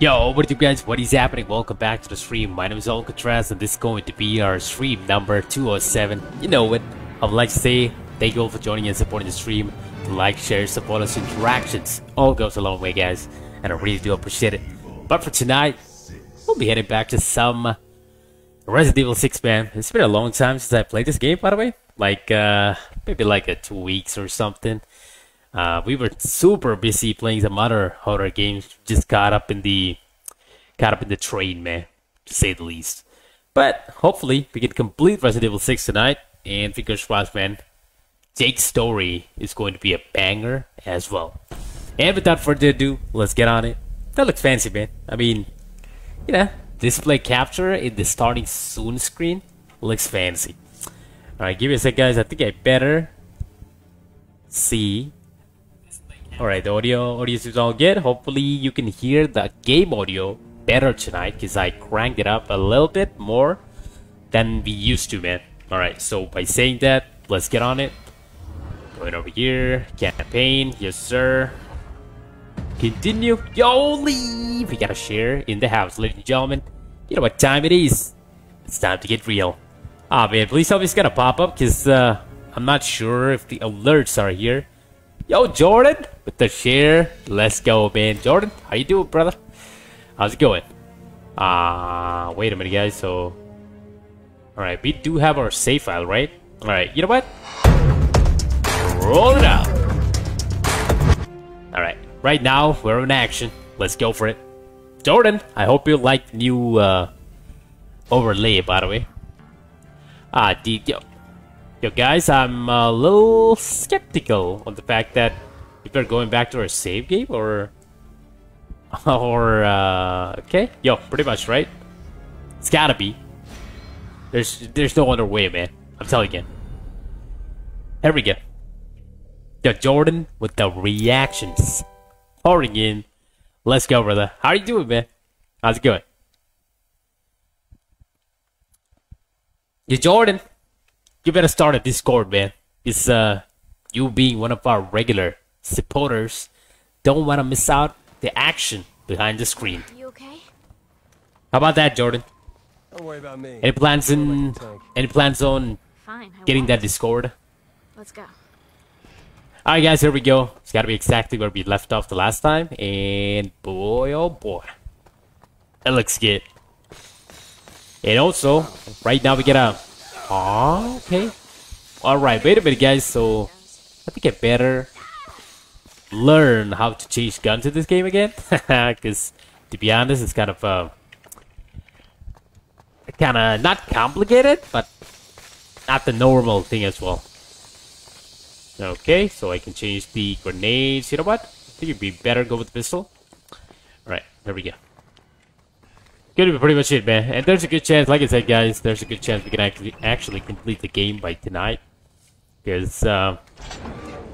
Yo, what you guys? What is happening? Welcome back to the stream. My name is Alcatraz, and this is going to be our stream number 207. You know what, I would like to say thank you all for joining and supporting the stream. Like, share, support us, interactions. All goes a long way, guys, and I really do appreciate it. But for tonight, we'll be heading back to some Resident Evil 6, man. It's been a long time since I played this game, by the way. Like, uh, maybe like a two weeks or something. Uh, we were super busy playing some other horror games. Just caught up in the caught up in the train, man, to say the least. But hopefully we can complete Resident Evil 6 tonight. And fingers crossed, man. Jake's story is going to be a banger as well. And without further ado, let's get on it. That looks fancy, man. I mean, you know, display capture in the starting soon screen looks fancy. Alright, give me a sec, guys. I think I better see Alright, the audio, audio is all good. Hopefully you can hear the game audio better tonight because I cranked it up a little bit more than we used to, man. Alright, so by saying that, let's get on it. Going over here, campaign, yes sir. Continue, yo leave! We got a share in the house, ladies and gentlemen. You know what time it is. It's time to get real. Ah man, please tell me it's gonna pop up because uh, I'm not sure if the alerts are here. Yo, Jordan, with the share. Let's go, man. Jordan, how you doing, brother? How's it going? Ah, uh, wait a minute, guys. So, all right, we do have our save file, right? All right, you know what? Roll it out. All right, right now we're in action. Let's go for it. Jordan, I hope you like the new uh, overlay, by the way. Ah, did yo, Yo guys, I'm a little skeptical on the fact that if we're going back to our save game or... Or, uh, okay. Yo, pretty much, right? It's gotta be. There's there's no other way, man. I'm telling you. Here we go. Yo, Jordan with the reactions. Pouring in. Let's go, brother. How are you doing, man? How's it going? Yo, Jordan you better start a Discord, man. It's uh, you being one of our regular supporters, don't want to miss out the action behind the screen. You okay? How about that, Jordan? Don't worry about me. Any plans in? Any plans on Fine, getting that Discord? Let's go. Alright guys, here we go. It's gotta be exactly where we left off the last time. And boy, oh boy. That looks good. And also, right now we get a Oh, okay. Alright, wait a minute, guys. So, I think I better learn how to change guns in this game again. Because, to be honest, it's kind of, uh, kind of not complicated, but not the normal thing as well. Okay, so I can change the grenades. You know what? I think it'd be better go with the pistol. Alright, there we go gonna be pretty much it, man. And there's a good chance, like I said, guys, there's a good chance we can actually actually complete the game by tonight. Because uh,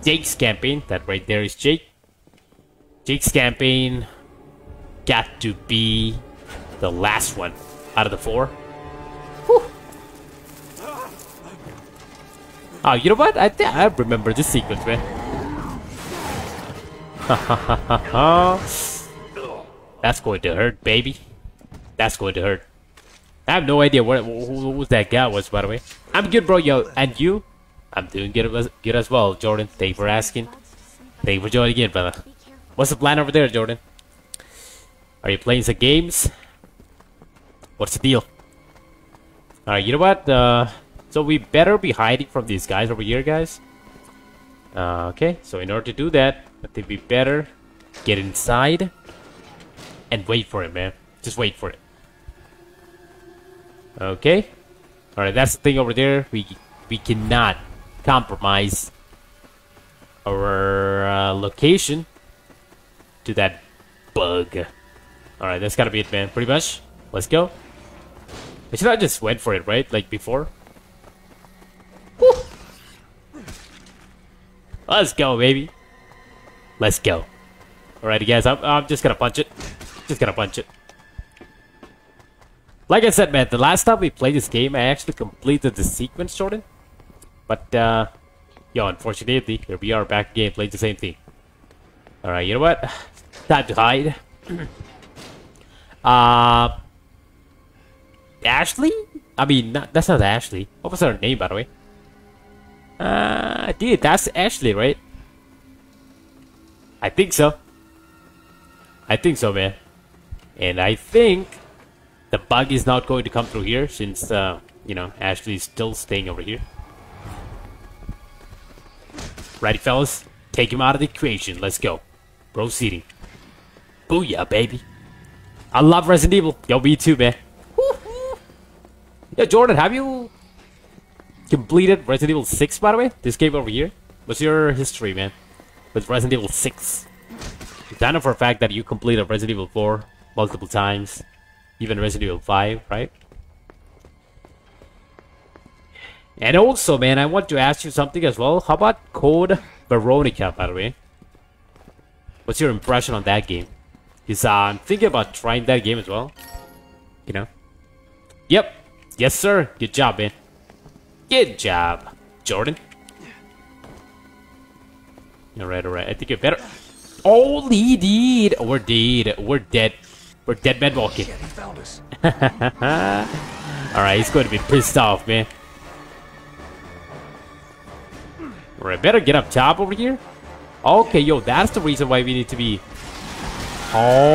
Jake's campaign, that right there is Jake. Jake's campaign got to be the last one out of the four. Whew. Oh, you know what? I I remember this sequence, man. That's going to hurt, baby. That's going to hurt. I have no idea what who, who that guy was, by the way. I'm good, bro. Yo, and you? I'm doing good, as, good as well, Jordan. Thank you for asking. Thank you for joining in, brother. What's the plan over there, Jordan? Are you playing some games? What's the deal? Alright, you know what? Uh, so we better be hiding from these guys over here, guys. Uh, okay, so in order to do that, I think we better get inside and wait for it, man. Just wait for it. Okay. Alright, that's the thing over there. We we cannot compromise our uh, location to that bug. Alright, that's gotta be it, man. Pretty much. Let's go. I should have just went for it, right? Like before. Woo! Let's go, baby. Let's go. Alrighty, guys. I'm, I'm just gonna punch it. Just gonna punch it. Like I said, man, the last time we played this game, I actually completed the sequence, Jordan. But, uh, yo, unfortunately, here we are back again, playing the same thing. Alright, you know what? Time to hide. Uh, Ashley? I mean, not, that's not Ashley. What was her name, by the way? Uh, dude, that's Ashley, right? I think so. I think so, man. And I think the bug is not going to come through here since, uh, you know, Ashley's still staying over here. Ready, fellas? Take him out of the equation. Let's go. Proceeding. Booyah, baby. I love Resident Evil. Yo, me too, man. Yeah, Jordan, have you completed Resident Evil 6, by the way? This game over here? What's your history, man? With Resident Evil 6? I know for a fact that you completed Resident Evil 4 multiple times. Even Resident Evil 5, right? And also, man, I want to ask you something as well. How about Code Veronica, by the way? What's your impression on that game? Because uh, I'm thinking about trying that game as well. You know? Yep. Yes, sir. Good job, man. Good job, Jordan. Alright, alright. I think you're better. Holy deed! We're dead. We're dead. We're dead man walking. Alright, he's going to be pissed off, man. Alright, better get up top over here. Okay, yo, that's the reason why we need to be... Holy...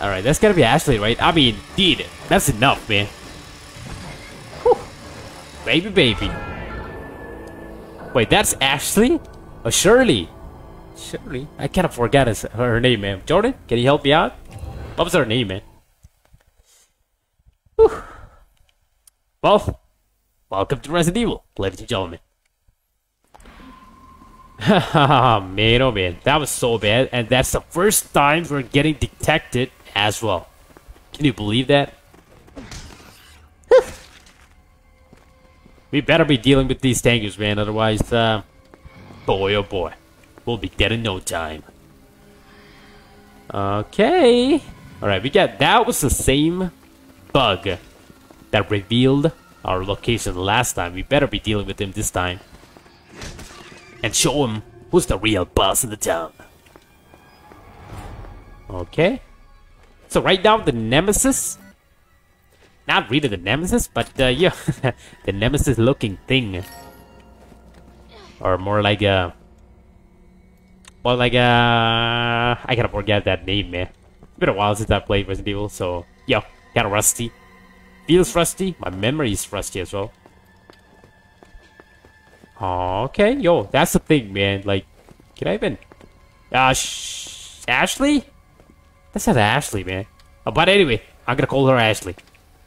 Alright, that's gotta be Ashley, right? I mean, dude, that's enough, man. Whew. Baby, baby. Wait, that's Ashley? Oh, Shirley. Shirley? I kind of forgot his, her name, man. Jordan, can you help me out? What was her name, man? Whew. Well, welcome to Resident Evil, ladies and gentlemen. man, oh man, that was so bad, and that's the first time we're getting detected as well. Can you believe that? we better be dealing with these tankers, man, otherwise, uh, boy oh boy, we'll be dead in no time. Okay. Alright, we got, that was the same bug that revealed our location last time. We better be dealing with him this time. And show him who's the real boss in the town. Okay. So right now, the Nemesis... Not really the Nemesis, but uh, yeah, the Nemesis-looking thing. Or more like a... More like uh, I kind of forget that name, man. It's been a while since I played Resident Evil, so... Yeah, kind of rusty. Feels rusty. My memory is rusty as well. Okay, yo, that's the thing, man. Like, can I even... Uh, Ashley? That's not Ashley, man. Oh, but anyway, I'm gonna call her Ashley.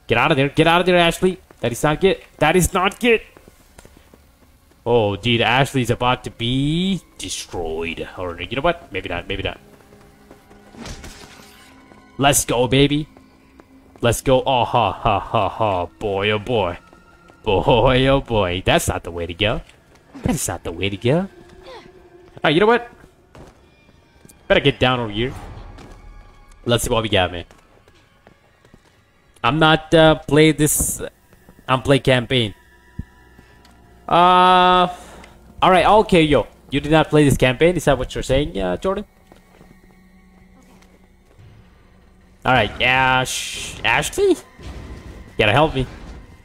Get out of there. Get out of there, Ashley. That is not good. That is not good. Oh, dude, Ashley's about to be destroyed. Or, you know what? Maybe not. Maybe not. Let's go, baby. Let's go. Oh, ha, ha, ha, ha. Boy, oh, boy. Boy, oh, boy. That's not the way to go. That's not the way to go. Alright, you know what? Better get down over here. Let's see what we got, man. I'm not uh, play this. I'm play campaign. Uh, all right. Okay, yo, you did not play this campaign. Is that what you're saying, uh, Jordan? All right, yeah, Ashley. You gotta help me.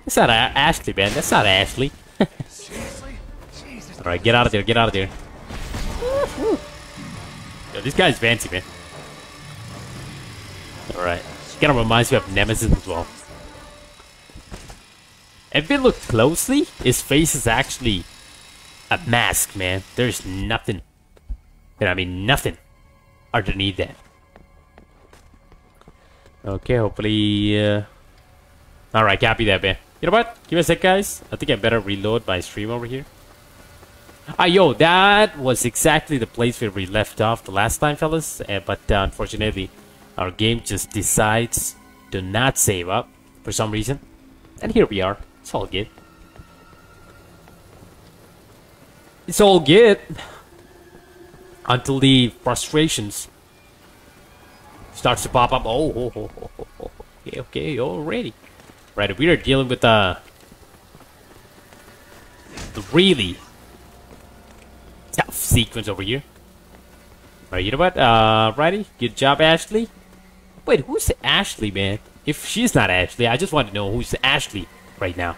That's not a Ashley, man. That's not Ashley. all right, get out of there. Get out of there. Yo, this guy's fancy, man. Alright. Kind of reminds me of Nemesis as well. If we look closely, his face is actually a mask, man. There's nothing. And I mean nothing underneath that. Okay, hopefully... Uh... Alright, copy that, man. You know what? Give me a sec, guys. I think I better reload my stream over here. Ah, yo, that was exactly the place where we left off the last time, fellas. Uh, but uh, unfortunately, our game just decides to not save up for some reason. And here we are. It's all good. It's all good. Until the frustrations starts to pop up. Oh, okay, okay, already. Right, we are dealing with uh, the really tough sequence over here. Alright, you know what? Uh, righty. Good job, Ashley. Wait, who's Ashley, man? If she's not Ashley, I just want to know who's Ashley right now.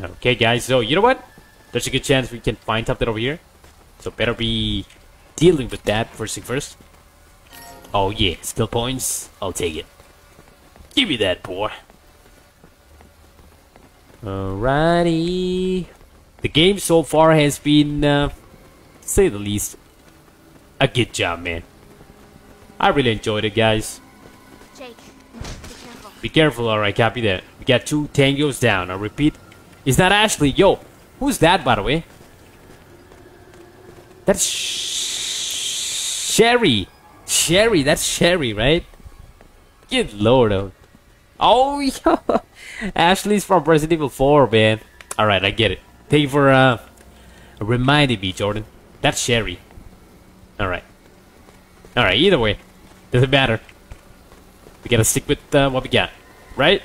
Okay, guys, so you know what? There's a good chance we can find something over here. So better be dealing with that first thing first. Oh yeah, skill points. I'll take it. Give me that, boy. Alrighty. The game so far has been, uh, say the least, a good job, man. I really enjoyed it, guys. Be careful. Alright, copy that. We got two tangos down. I repeat, is that Ashley? Yo, who's that, by the way? That's Sh Sherry. Sherry, that's Sherry, right? Good lord, oh. Oh, yeah. Ashley's from Resident Evil 4, man. Alright, I get it. Thank you for, uh, reminding me, Jordan. That's Sherry. Alright. Alright, either way. Doesn't matter. We gotta stick with uh, what we got, right?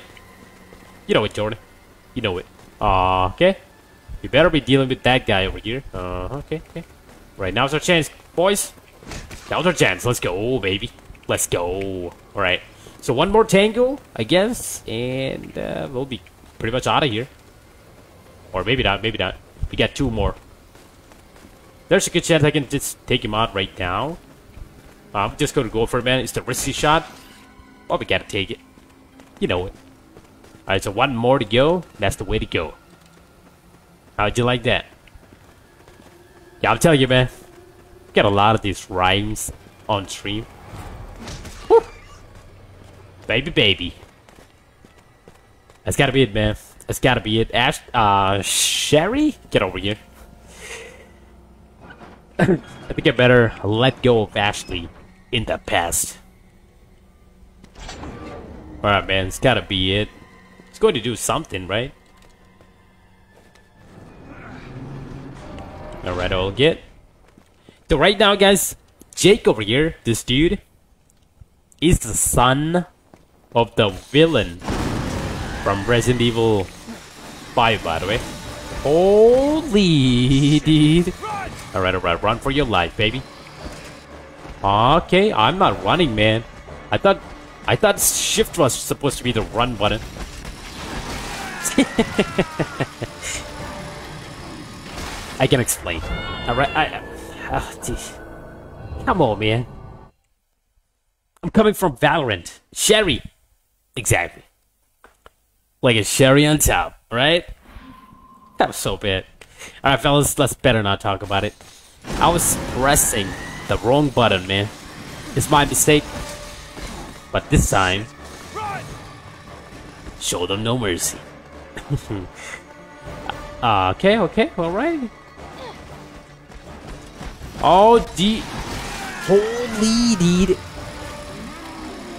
You know it, Jordan. You know it. Uh, okay. We better be dealing with that guy over here. Uh, okay, okay. Right, now's our chance, boys. Now's our chance. Let's go, baby. Let's go. Alright. So one more tango, I guess, and uh, we'll be pretty much out of here. Or maybe not, maybe not. We got two more. There's a good chance I can just take him out right now. I'm just gonna go for it, man. It's the risky shot. But we gotta take it. You know it. Alright, so one more to go. That's the way to go. How'd you like that? Yeah, I'm telling you, man. Got a lot of these rhymes on stream. Woo! Baby, baby. That's gotta be it, man. That's gotta be it. Ash, uh, Sherry? Get over here. I think I better let go of Ashley in the past. Alright, man. It's gotta be it. It's going to do something, right? Alright, I'll get. So right now, guys, Jake over here, this dude, is the son of the villain from Resident Evil 5, by the way. Holy, dude. Alright, alright, run for your life, baby. Okay, I'm not running, man. I thought, I thought shift was supposed to be the run button. I can explain. Alright, I... Oh. Come on, man. I'm coming from Valorant. Sherry. Exactly. Like a sherry on top, right? That was so bad. Alright, fellas, let's better not talk about it. I was pressing the wrong button, man. It's my mistake. But this time, show them no mercy. uh, okay, okay, alright. Oh, the holy dude.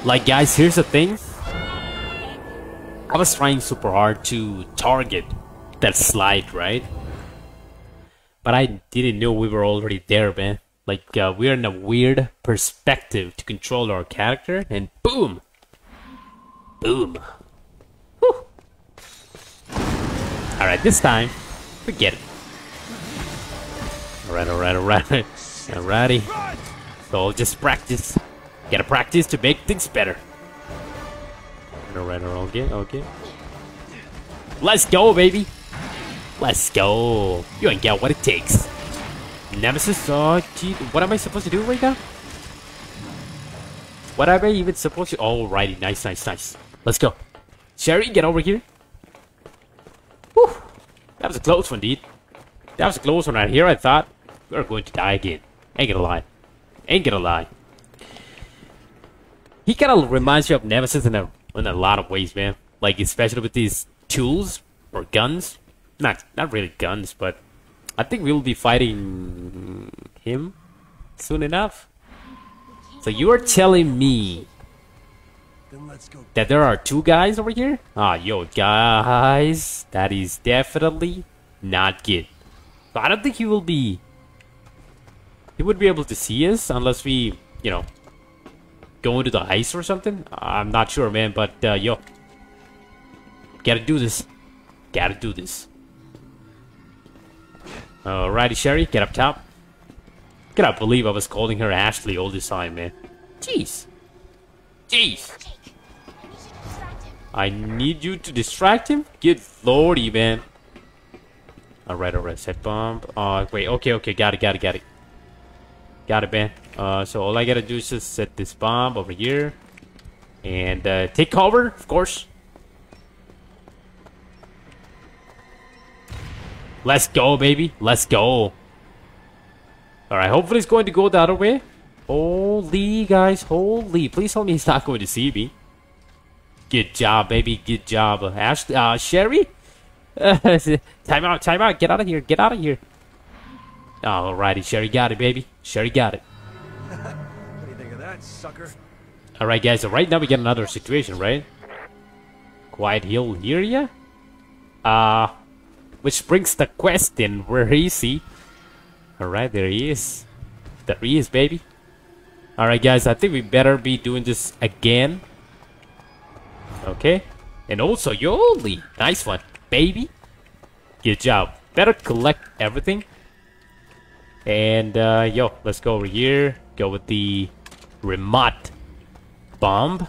Like, guys, here's the thing. I was trying super hard to target that slide, right? But I didn't know we were already there, man. Like, uh, we're in a weird perspective to control our character, and boom! Boom. Whew. Alright, this time, forget it. Alright, alright, alright. Alrighty. So just practice. Gotta practice to make things better. Alright, alright, okay, okay. Let's go, baby! Let's go! You ain't got what it takes. Nemesis, uh, what am I supposed to do right now? What am I even supposed to- Alrighty, nice, nice, nice. Let's go. Sherry, get over here. Whew! That was a close one, dude. That was a close one right here, I thought. We are going to die again. Ain't gonna lie. Ain't gonna lie. He kind of reminds you of Nemesis in a, in a lot of ways, man. Like, especially with these tools or guns. Not, not really guns, but I think we'll be fighting him soon enough. So you are telling me that there are two guys over here? Ah, yo, guys, that is definitely not good. So I don't think he will be he would be able to see us unless we, you know, go into the ice or something. I'm not sure, man, but uh, yo, gotta do this. Gotta do this. Alrighty, Sherry, get up top. Cannot believe I was calling her Ashley all this time, man. Jeez. Jeez. Jake, I need you to distract him. I need you to distract him? Good lordy, man. Alright, alright, set bomb. Uh, wait, okay, okay, got it, got it, got it. Got it, man. Uh, so all I gotta do is just set this bomb over here. And, uh, take cover, of course. Let's go, baby. Let's go. Alright, hopefully it's going to go the other way. Holy, guys, holy. Please tell me he's not going to see me. Good job, baby. Good job. Ashley, uh, Sherry? time out, time out. Get out of here. Get out of here. Alrighty, Sherry got it, baby. Sherry got it. What do you think of that, sucker? Alright, guys, so right now we get another situation, right? Quiet Hill here, yeah? Uh, which brings the question, where is he? Alright, there he is. There he is, baby. Alright, guys, I think we better be doing this again. Okay. And also, Yoli! Nice one, baby. Good job. Better collect everything. And, uh, yo, let's go over here. Go with the remote bomb.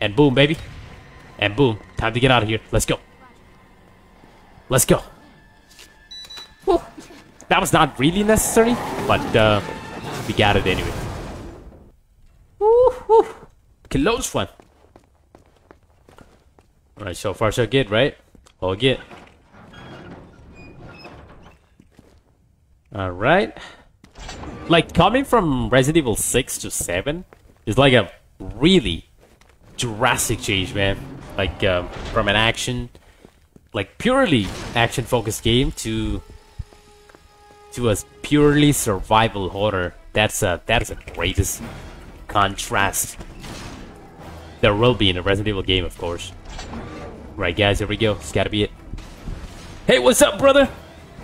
And boom, baby. And boom. Time to get out of here. Let's go. Let's go. Whew. That was not really necessary, but uh, we got it anyway. Woo, woo. Close one. Alright, so far so good, right? All good. Alright. Like, coming from Resident Evil 6 to 7 is like a really drastic change, man. Like, um, from an action, like purely action-focused game to to a purely survival horror. That's a that is a greatest contrast there will be in a Resident Evil game, of course. Right, guys, here we go. It's gotta be it. Hey, what's up, brother?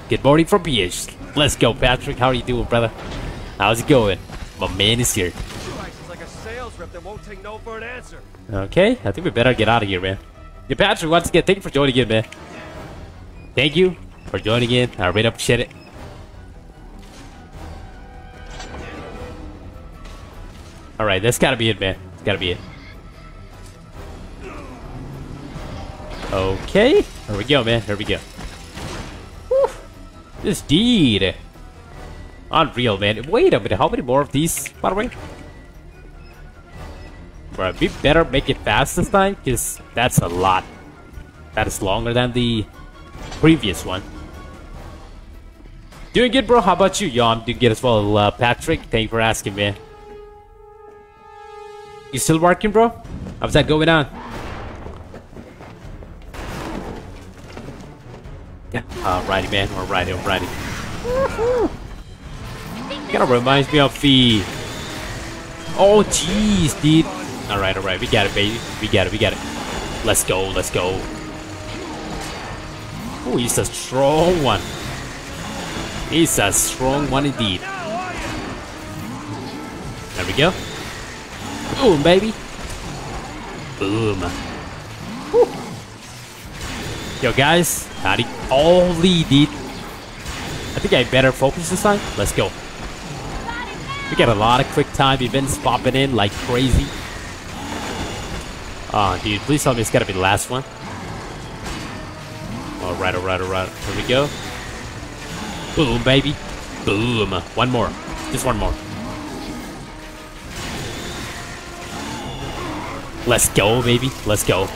Good morning from BH. Let's go, Patrick. How are you doing, brother? How's it going? My man is here. Like a sales rep that won't take no for an answer. Okay, I think we better get out of here, man. Yeah, Patrick, once again, thank you for joining in, man. Thank you for joining in. I really appreciate it. Alright, that's gotta be it, man. It's gotta be it. Okay, here we go, man. Here we go. This deed. Unreal, man. Wait a minute, how many more of these, by the way? Bro, we better make it fast this time, because that's a lot. That is longer than the previous one. Doing good, bro. How about you? Yo, I'm doing good as well. Uh, Patrick, thank you for asking, man. You still working, bro? How's that going on? Yeah, alrighty, man. Alrighty, alrighty. Kinda reminds me of the... Oh, jeez, dude. Alright, alright. We got it, baby. We got it, we got it. Let's go, let's go. Oh, he's a strong one. He's a strong one indeed. There we go. Boom, baby. Boom. Whew. Yo, guys. Howdy. Holy dude. I think I better focus this time. Let's go. We got a lot of quick time events popping in like crazy. Oh, dude, please tell me it's gotta be the last one. Alright, alright, alright. Here we go. Boom, baby. Boom. One more. Just one more. Let's go, baby. Let's go.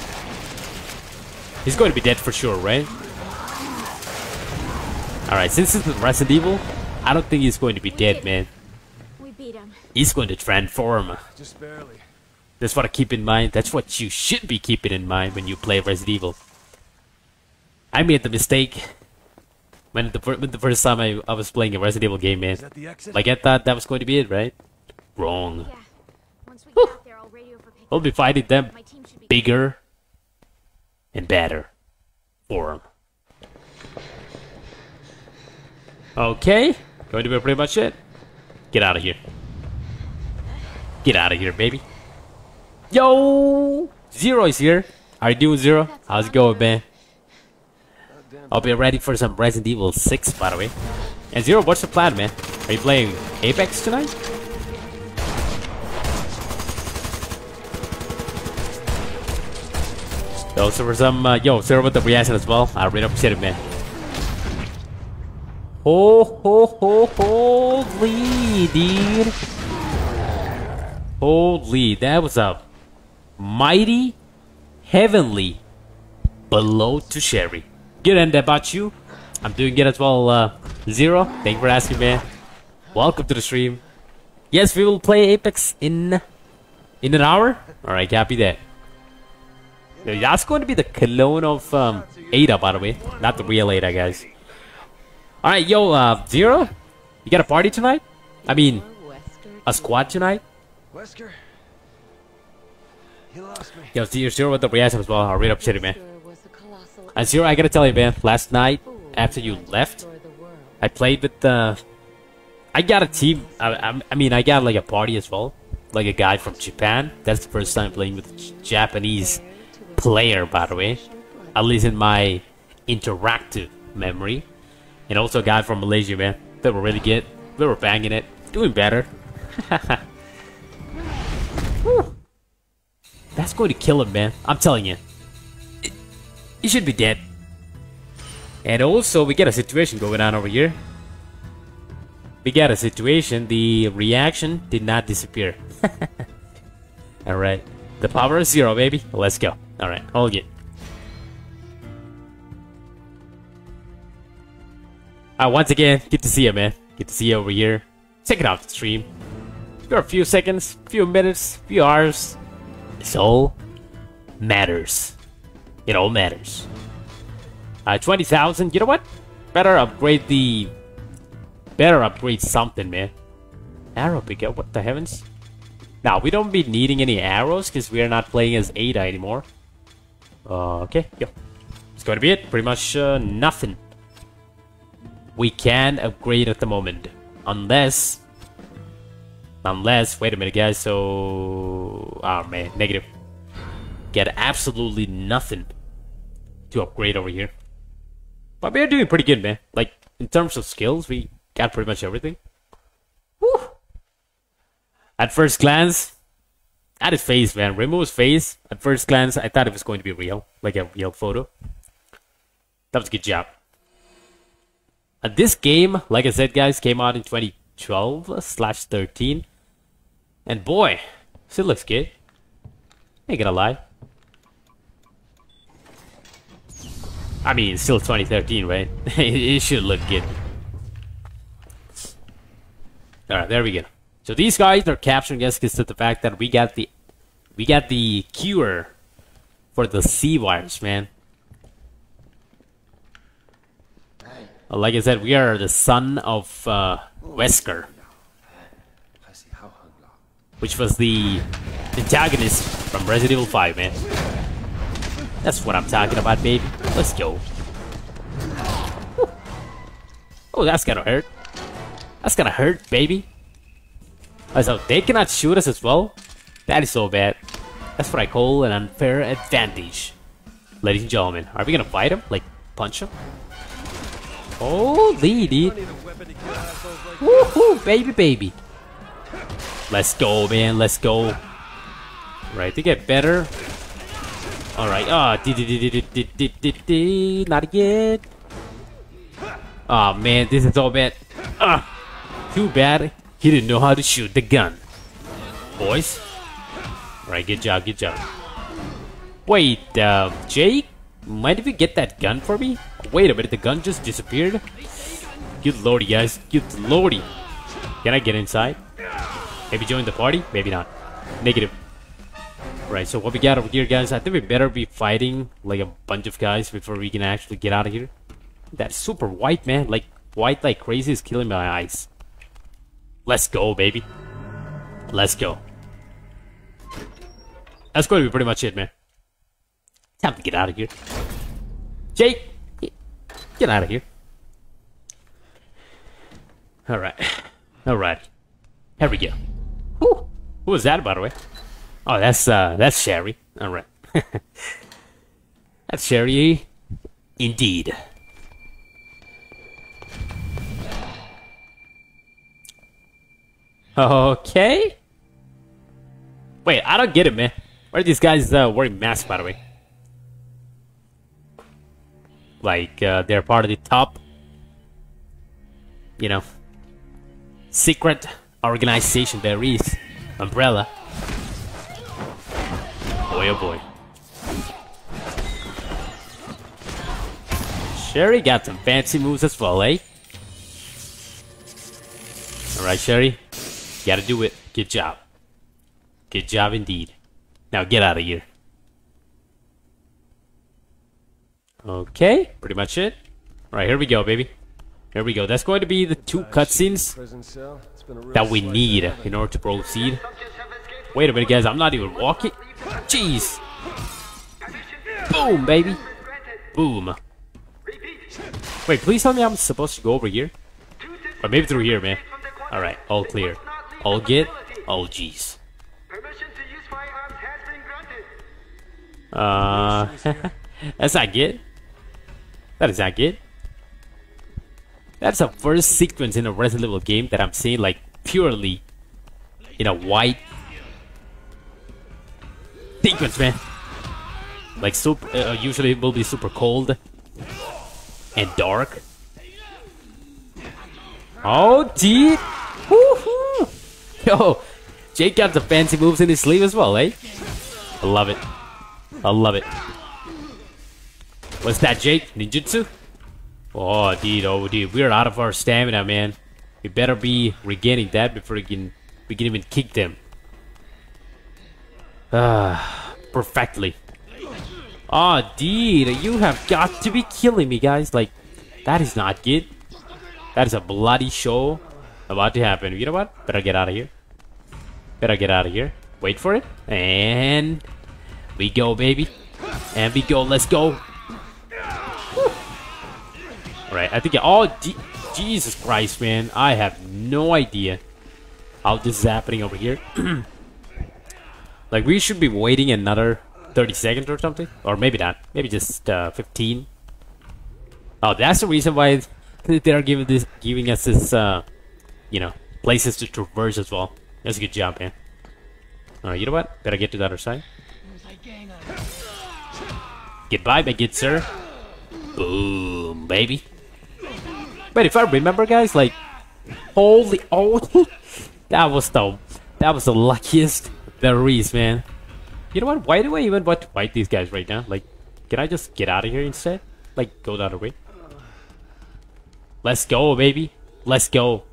He's going to be dead for sure, right? Alright, since it's the Resident Evil, I don't think he's going to be dead, man. We beat him. He's going to transform. Just barely. That's what I keep in mind. That's what you should be keeping in mind when you play Resident Evil. I made the mistake when the, when the first time I, I was playing a Resident Evil game, man. Is that the exit? Like I thought that was going to be it, right? Wrong. Yeah. We get out there, I'll radio for pickup. We'll be fighting them My team should be bigger and better for them. Okay, going to be pretty much it. Get out of here. Get out of here, baby. Yo, Zero is here. How you doing, Zero? How's it going, man? I'll be ready for some Resident Evil 6, by the way. And Zero, what's the plan, man? Are you playing Apex tonight? Yo, so for some, uh, yo, Zero with the reaction as well. I really appreciate it, man. Ho, ho, ho, holy, dude. Holy, that was a mighty, heavenly below to Sherry. Good and about you. I'm doing good as well, uh, Zero. Thank you for asking, man. Welcome to the stream. Yes, we will play Apex in in an hour. All right, copy that. Yo, that's going to be the clone of um, Ada, by the way, not the real Ada, guys. All right, yo, uh, Zero, you got a party tonight? I mean, a squad tonight? Wesker? Yo, Zero, Zero with the reaction as well. I'll read up shit, man. And Zero, I gotta tell you, man, last night after you left, I played with the. I got a team. I, I, I mean, I got like a party as well, like a guy from Japan. That's the first time playing with a Japanese player, by the way. At least in my interactive memory, and also a guy from Malaysia, man. They were really good. They were banging it, doing better. That's going to kill him, man. I'm telling you. He should be dead. And also, we get a situation going on over here. We got a situation. The reaction did not disappear. Alright. The power is zero, baby. Let's go. Alright, all good. Uh, once again, good to see you, man. Good to see you over here. Check it out the stream. For a few seconds, few minutes, few hours. It's all matters. It all matters. Uh, 20,000. You know what? Better upgrade the... Better upgrade something, man. Arrow picker. What the heavens? Now, we don't be needing any arrows because we are not playing as Ada anymore. Uh, okay, yo. It's to be it. Pretty much uh, nothing. We can upgrade at the moment. Unless... Unless... Wait a minute, guys. So... Oh, man. Negative. Get absolutely nothing to upgrade over here. But we're doing pretty good, man. Like, in terms of skills, we got pretty much everything. Woo! At first glance, at his face, man. Remove his face. At first glance, I thought it was going to be real. Like a real photo. That was a good job. And this game, like I said, guys, came out in 2012 slash 13. And boy, still looks good. Ain't gonna lie. I mean, it's still 2013, right? it should look good. Alright, there we go. So these guys are capturing us because of the fact that we got the we got the cure for the C-virus, man. Like I said, we are the son of uh, Wesker, which was the antagonist from Resident Evil 5, man. That's what I'm talking about, baby. Let's go. Oh, that's gonna hurt. That's gonna hurt, baby. So they cannot shoot us as well? That is so bad. That's what I call an unfair advantage. Ladies and gentlemen, are we gonna fight him? Like, punch him? Holy, dude. Woohoo, baby, baby. Let's go, man. Let's go. Right, to get better. Alright. Ah, oh, not again. Oh man, this is all bad. Ah, too bad he didn't know how to shoot the gun. Boys. Right, good job, good job. Wait, uh, Jake? Might you get that gun for me? Wait a minute, the gun just disappeared? Good lordy, guys. Good lordy. Can I get inside? Maybe join the party? Maybe not. Negative. Right, so what we got over here, guys, I think we better be fighting like a bunch of guys before we can actually get out of here. That super white, man. Like, white like crazy is killing my eyes. Let's go, baby. Let's go. That's going to be pretty much it, man. Time to get out of here. Jake, get out of here. Alright. Alright. Here we go. Who? was that, by the way? Oh, that's uh, that's Sherry. All right, that's Sherry, indeed. Okay. Wait, I don't get it, man. Why are these guys uh, wearing masks, by the way? Like, uh, they're part of the top. You know. Secret organization there is. Umbrella. Boy, oh boy. Sherry got some fancy moves as well, eh? Alright, Sherry. Gotta do it. Good job. Good job indeed. Now get out of here. Okay, pretty much it. Alright, here we go, baby. Here we go. That's going to be the two cutscenes That we need in order to proceed. Wait a minute, guys. I'm not even walking. Jeez. Boom, baby. Boom. Wait, please tell me I'm supposed to go over here. Or maybe through here, man. Alright, all clear. All good? Oh, jeez. Uh, that's not good. That is not good. That's the first sequence in a Resident Evil game that I'm seeing like purely in a white sequence, man. Like super, uh, usually it will be super cold and dark. Oh, dude! Woohoo! Yo, Jake got the fancy moves in his sleeve as well, eh? I love it. I love it. What's that, Jake? Ninjutsu? Oh, dude, oh, dude, we're out of our stamina, man. We better be regaining that before we can, we can even kick them. Ah, perfectly. Oh, dude, you have got to be killing me, guys. Like, that is not good. That is a bloody show about to happen. You know what? Better get out of here. Better get out of here. Wait for it. And we go, baby. And we go. Let's go. Alright, I think. Oh, Jesus Christ, man. I have no idea how this is happening over here. like, we should be waiting another 30 seconds or something. Or maybe not. Maybe just uh, 15. Oh, that's the reason why they're giving this, giving us this, uh, you know, places to traverse as well. That's a good job, man. Alright, you know what? Better get to the other side. Goodbye, my good sir. Boom, baby. But if I remember, guys, like, holy, oh, that was the, that was the luckiest there is, man. You know what? Why do I even want to fight these guys right now? Like, can I just get out of here instead? Like, go the other way. Let's go, baby. Let's go.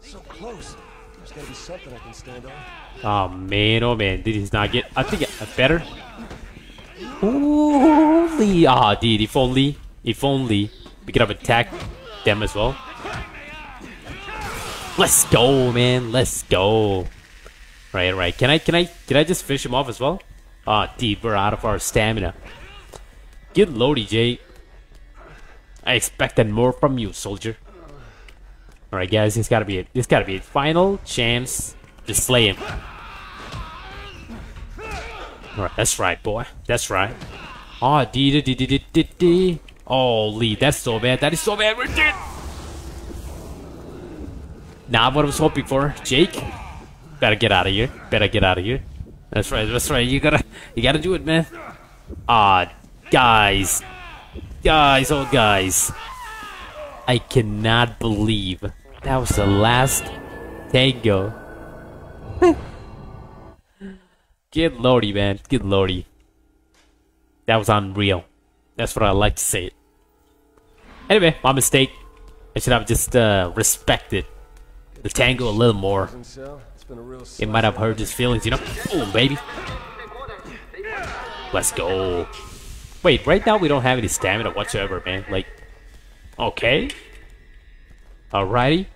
So close. There's gotta be something I can stand on. Oh man, oh man, did he not get. I think it's better. Holy, ah, dude, if only, if only we could have attacked them as well. Let's go, man. Let's go. Right, right. Can I, can I, can I just finish him off as well? Ah, dude, we're out of our stamina. Get lordy, Jay. I expected more from you, soldier. Alright, guys, this gotta be it. This gotta be a final chance to slay him. Alright, that's right, boy. That's right. Ah, Oh, dee dee dee dee dee dee dee. Holy, that's so bad. That is so bad. We're dead. Not what I was hoping for, Jake. Better get out of here. Better get out of here. That's right. That's right. You gotta, you gotta do it, man. Ah, guys, guys, oh guys. I cannot believe that was the last tango. Good lordy, man. Good lordy. That was unreal. That's what I like to say. Anyway, my mistake. I should have just uh, respected the tango a little more. It's been a real It might have hurt his feelings, you know? Boom, baby. Let's go. Wait, right now we don't have any stamina whatsoever, man. Like, okay. Alrighty.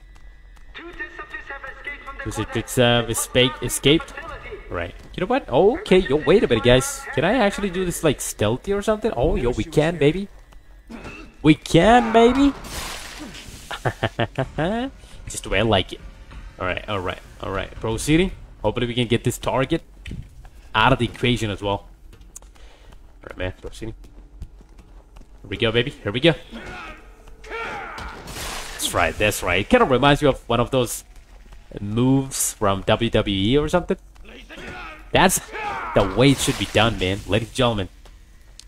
Two test subjects have escaped from the Was it quarter. uh escape escaped? Right. You know what? Okay, yo, wait a minute, guys. Can I actually do this like stealthy or something? Oh, yo, we can, baby. We can, baby. Just the way I like it. All right, all right, all right. Proceeding. Hopefully, we can get this target out of the equation as well. All right, man. Proceeding. Here we go, baby. Here we go. That's right. That's right. It kind of reminds me of one of those moves from WWE or something. That's the way it should be done, man. Ladies and gentlemen,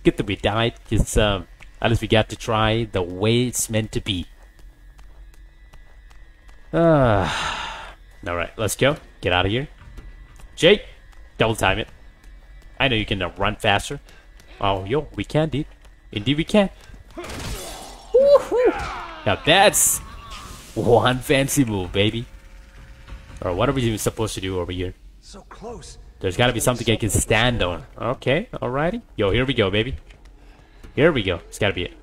good that we died, because um, at least we got to try the way it's meant to be. Uh, Alright, let's go. Get out of here. Jake, double time it. I know you can uh, run faster. Oh, yo, we can, dude. Indeed, we can. Now that's one fancy move, baby. Or what are we even supposed to do over here? So close. There's gotta be something I can stand on. Okay, alrighty. Yo, here we go, baby. Here we go. It's gotta be it.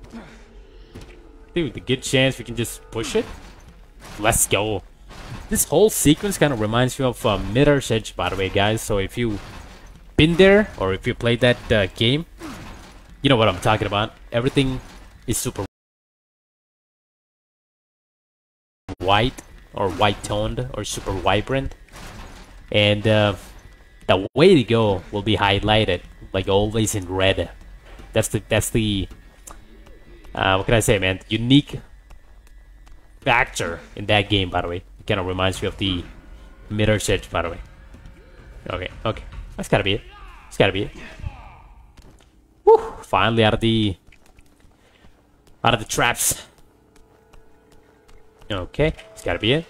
Dude, the good chance we can just push it. Let's go. This whole sequence kind of reminds me of uh, Mirror's Edge, by the way, guys. So if you've been there or if you played that uh, game, you know what I'm talking about. Everything is super white or white toned or super vibrant, and uh, the way to go will be highlighted like always in red. That's the that's the uh, what can I say, man? Unique factor in that game, by the way. It kind of reminds me of the Mirror's Edge, by the way. Okay, okay, that's gotta be it. That's gotta be it. Woo! Finally out of the out of the traps. Okay, it's gotta be it.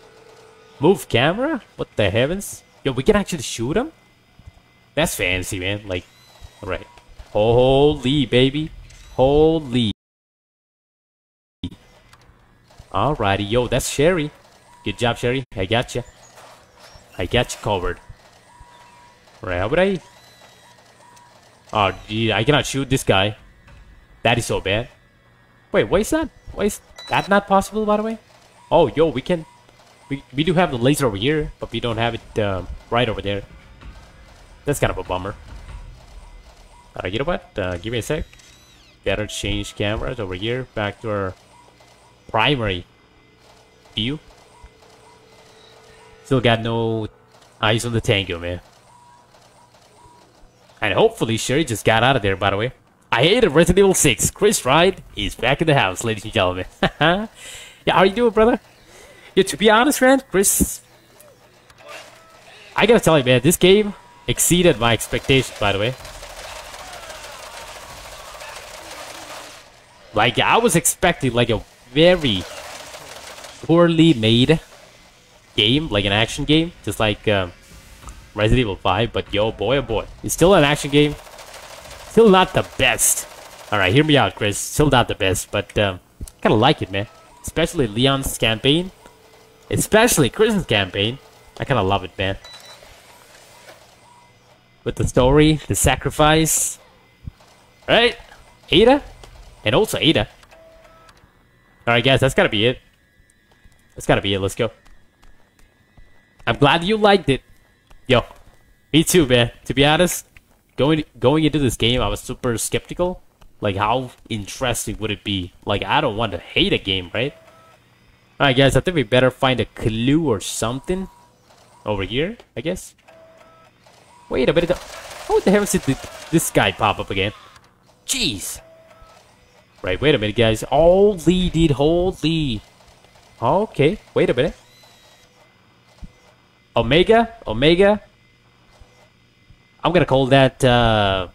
Move camera? What the heavens? Yo, we can actually shoot him? That's fancy, man. Like, alright. Holy, baby. Holy. Alrighty, yo, that's Sherry. Good job, Sherry. I got you. I got you covered. Right, how would I? Oh, gee, I cannot shoot this guy. That is so bad. Wait, why is that? Why is that not possible, by the way? Oh, yo, we can... We, we do have the laser over here, but we don't have it uh, right over there. That's kind of a bummer. Uh, you know what? Uh, give me a sec. Better change cameras over here back to our primary view. Still got no eyes on the tango, man. And hopefully Sherry just got out of there, by the way. I hated Resident Evil 6. Chris Wright is back in the house, ladies and gentlemen. yeah, how are you doing, brother? Yeah, to be honest, man, Chris... I gotta tell you, man, this game exceeded my expectations, by the way. Like, I was expecting, like, a very poorly made game, like an action game, just like um, Resident Evil 5, but yo, boy, oh boy, it's still an action game. Still not the best. Alright, hear me out, Chris. Still not the best, but um, kind of like it, man. Especially Leon's campaign. Especially Chris's campaign. I kind of love it, man. With the story, the sacrifice. Right? Ada? And also Ada. Alright, guys, that's gotta be it. That's gotta be it. Let's go. I'm glad you liked it. Yo, me too, man. To be honest, going going into this game, I was super skeptical. Like, how interesting would it be? Like, I don't want to hate a game, right? Alright, guys, I think we better find a clue or something over here, I guess. Wait a minute. How the hell did this guy pop up again? Jeez. Right, wait a minute, guys. Holy, dude, holy. Okay, wait a minute. Omega? Omega? I'm gonna call that, uh,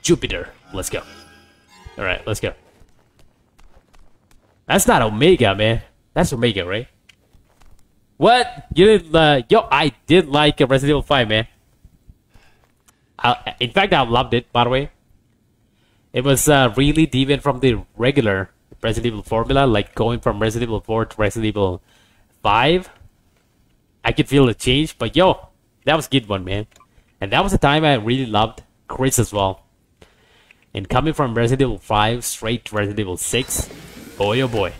Jupiter. Let's go. Alright, let's go. That's not Omega, man. That's Omega, right? What? You didn't, uh, yo, I did like Resident Evil 5, man. I, in fact, I loved it, by the way. It was uh, really different from the regular Resident Evil formula, like going from Resident Evil 4 to Resident Evil 5. I could feel the change, but yo, that was a good one, man. And that was the time I really loved Chris as well. And coming from Resident Evil 5 straight to Resident Evil 6, boy oh boy.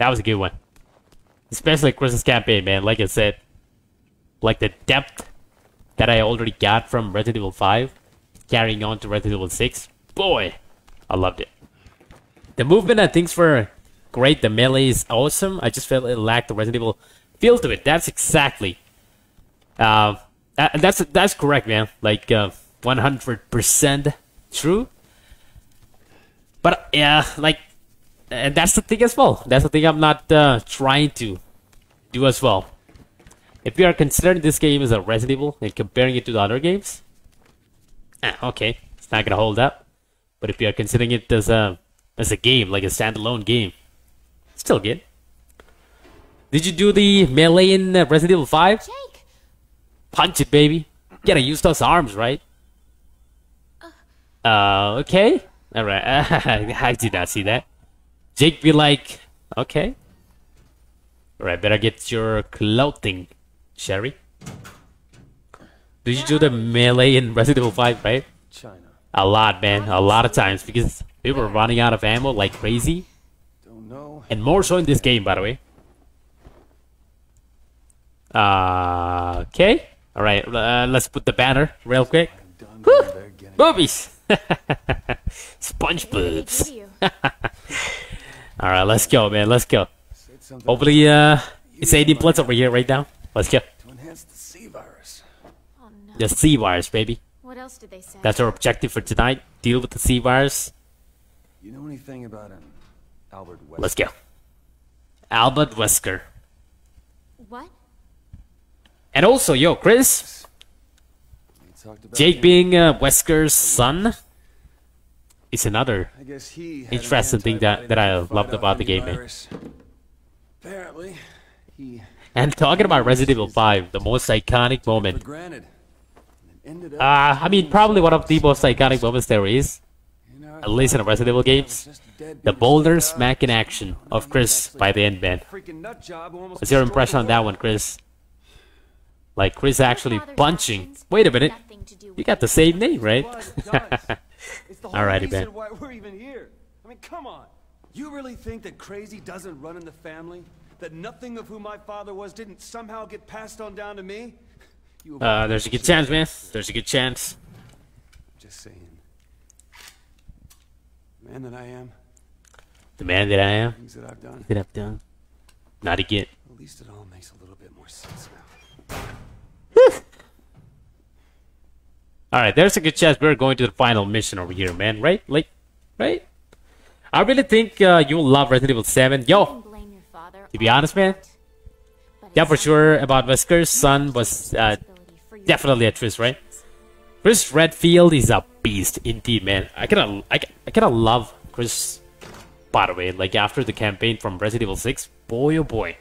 That was a good one. Especially Chris's campaign, man, like I said. Like the depth that I already got from Resident Evil 5, carrying on to Resident Evil 6. Boy, I loved it. The movement and things were great. The melee is awesome. I just felt it lacked the Resident Evil feel to it. That's exactly. Uh, that's that's correct, man. Like uh, 100% true. But yeah, like, and that's the thing as well. That's the thing I'm not uh, trying to do as well. If you are considering this game as a Resident Evil and comparing it to the other games, ah, okay, it's not gonna hold up. But if you are considering it as a as a game, like a standalone game, still good. Did you do the melee in uh, Resident Evil 5? Jake! Punch it, baby. Gotta use those arms, right? Uh, okay. Alright, I did not see that. Jake be like, okay. Alright, better get your clothing, Sherry. Did you do the melee in Resident Evil 5, right? China. A lot, man. A lot of times because we were running out of ammo like crazy. Don't know. And more so in this game, by the way. Uh, okay. Alright, uh, let's put the banner real quick. Done Whew. going there getting Boobies! Sponge Hey, good boobs. to you. Alright, let's go, man. Let's go. Hopefully, uh, it's 18 plus over here right now. Let's go. to enhance the C virus. Oh no. The C virus, baby. What else did they say? That's our objective for tonight. Deal with the C virus. You know anything about an Albert Wesker? Let's go. Albert Wesker. What? And also, yo, Chris, We talked about Jake him. being uh, Wesker's son is another. I guess he interesting thing that- that I loved about the game, man. virus. Apparently, he And talking about Resident Evil 5, the most iconic moment. granted. ended up Uh, I mean, probably one of the most iconic moments there is, at least in Resident Evil games. just a dead The dude's boulder job. smack in action of Chris by the end, man. Freaking nut job who almost What's your impression on that one, Chris? Like Chris actually punching. Wait a minute, nothing to do you got the same name, right? It does, it. It's the whole Alrighty, reason man. why we're even here. I mean, come on. You really think that crazy doesn't run in the family? That nothing of who my father was didn't somehow get passed on down to me? You Uh, there's a good chance, man. There's a good chance. Just saying. The man that I am, The man that I am, things that I've done, that I've done, not again. at least it all makes a little bit more sense now. All right, there's a good chance we're going to the final mission over here, man. Right? Like, right? I really think uh, you'll love Resident Evil 7. Yo, can blame your father to be honest, man, yeah, for sure about Wesker's son was uh, responsibility for your definitely a twist, right? Chris Redfield is a beast indeed, man. I kinda, I, I kinda love Chris. By the way, like after the campaign from Resident Evil 6, boy oh boy.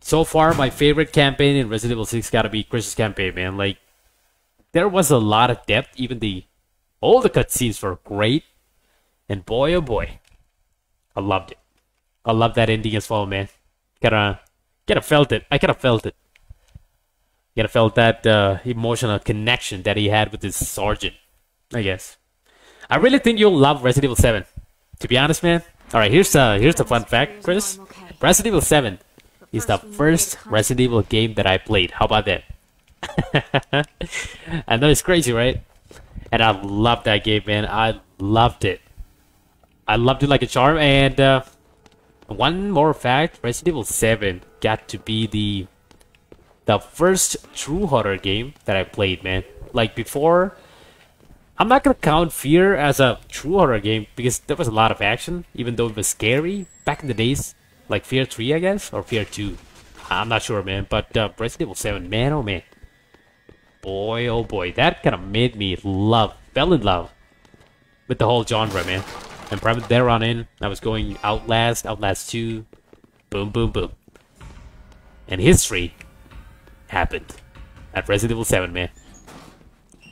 So far, my favorite campaign in Resident Evil 6 gotta be Chris's campaign, man. Like, there was a lot of depth. Even the, all the cutscenes were great. And boy oh boy, I loved it. I love that ending as well, man. Kinda, kinda felt it. I kinda felt it. Kinda felt that uh, emotional connection that he had with his sergeant. I guess. I really think you'll love Resident Evil 7. To be honest, man. All right, here's uh, here's the fun fact, Chris. Resident Evil 7 is the first Resident Evil game that I played. How about that? I know it's crazy, right? And I loved that game, man. I loved it. I loved it like a charm. And uh, one more fact: Resident Evil 7 got to be the the first true horror game that I played, man. Like before, I'm not gonna count Fear as a true horror game because there was a lot of action, even though it was scary back in the days. Like Fear 3, I guess, or Fear 2. I'm not sure, man. But uh, Resident Evil 7, man, oh man. Boy, oh boy, that kind of made me love, fell in love with the whole genre, man. And from there on in, I was going Outlast, Outlast 2, boom, boom, boom. And history happened at Resident Evil 7, man.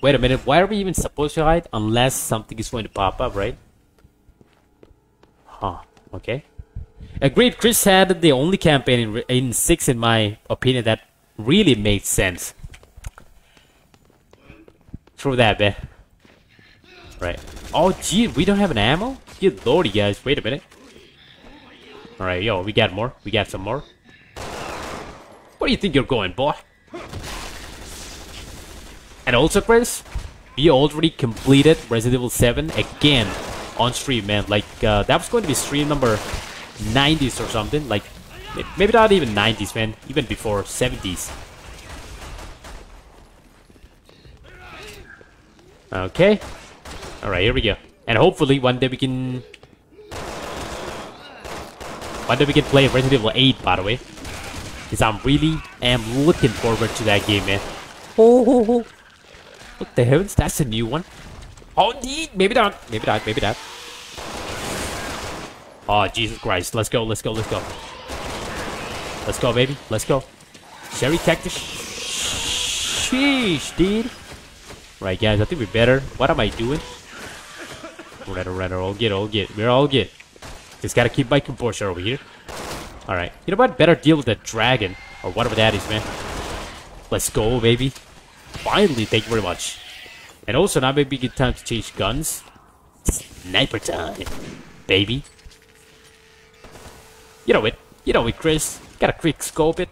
Wait a minute, why are we even supposed to hide unless something is going to pop up, right? Huh, okay. Agreed, Chris had the only campaign in, in 6, in my opinion, that really made sense. Through that, man. Right. Oh, gee, we don't have an ammo? Good lordy, guys. Wait a minute. Alright, yo, we got more. We got some more. Where do you think you're going, boy? And also, Chris, we already completed Resident Evil 7 again on stream, man. Like, uh, that was going to be stream number 90s or something. Like, maybe not even 90s, man. Even before 70s. Okay. Alright, here we go. And hopefully one day we can... One day we can play Resident Evil 8, by the way. Because I'm really am looking forward to that game, man. Oh, oh, oh. What the heavens? That's a new one. Oh, indeed. Maybe not. Maybe not. Maybe not. Oh, Jesus Christ. Let's go. Let's go. Let's go. Let's go, baby. Let's go. Sherry Cactus. Sheesh, dude. Right, guys. I think we're better. What am I doing? Right, right, all good, all good. We're all good. Just gotta keep my composure over here. Alright. You know what? Better deal with that dragon. Or whatever that is, man. Let's go, baby. Finally, thank you very much. And also, now maybe good time to change guns. Sniper time, baby. You know it. You know it, Chris. Gotta quick scope it.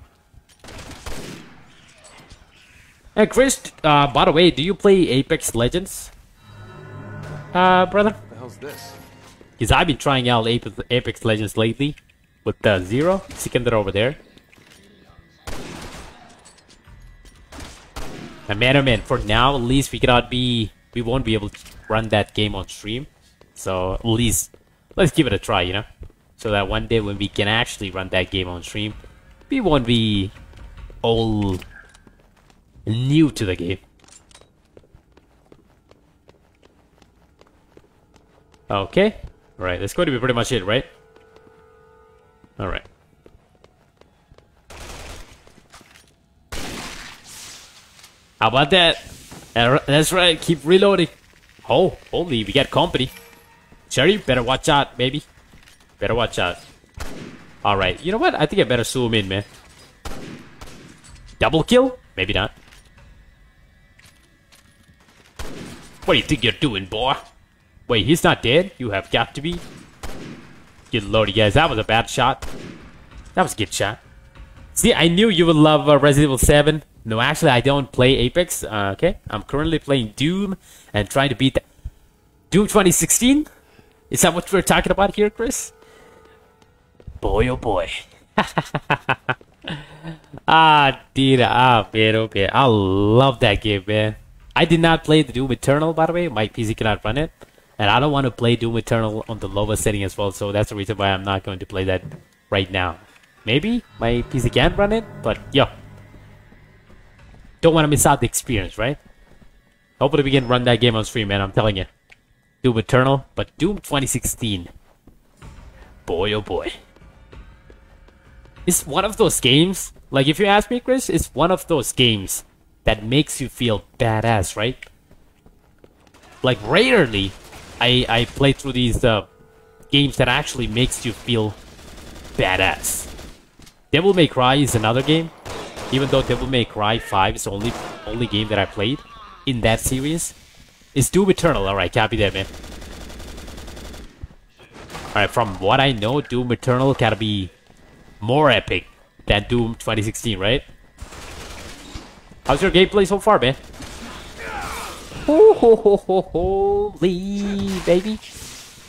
And Chris, uh, by the way, do you play Apex Legends? Uh, brother? the hell's this? Because I've been trying out Apex, Apex Legends lately with the uh, Zero, Sikander over there. And man, oh man, for now, at least we cannot be, we won't be able to run that game on stream. So at least, let's give it a try, you know? So that one day when we can actually run that game on stream, we won't be all new to the game. Okay. Alright, that's going to be pretty much it, right? Alright. How about that? Uh, That's right, keep reloading. Oh, holy, we got company. Sherry, better watch out, baby. Better watch out. Alright, you know what? I think I better zoom in, man. Double kill? Maybe not. What do you think you're doing, boy? Wait, he's not dead? You have got to be. Good lordy, guys, that was a bad shot. That was a good shot. See, I knew you would love uh, Resident Evil 7. No, actually, I don't play Apex. Uh, okay, I'm currently playing Doom and trying to beat. Doom 2016? Is that what we're talking about here, Chris? Boy, oh boy. ah, dude, ah, man, oh man. I love that game, man. I did not play the Doom Eternal, by the way. My PC cannot run it. And I don't want to play Doom Eternal on the lowest setting as well, so that's the reason why I'm not going to play that right now. Maybe my PC can run it, but yo. Don't want to miss out the experience, right? Hopefully we can run that game on stream, man, I'm telling you. Doom Eternal, but Doom 2016. Boy, oh boy. It's one of those games, like if you ask me, Chris, it's one of those games that makes you feel badass, right? Like rarely I, I play through these uh, games that actually makes you feel badass. Devil May Cry is another game, even though Devil May Cry 5 is the only, only game that I played in that series. It's Doom Eternal, alright, copy that, man. Alright, from what I know, Doom Eternal gotta be more epic than Doom 2016, right? How's your gameplay so far, man? Ho ho ho ho holy baby.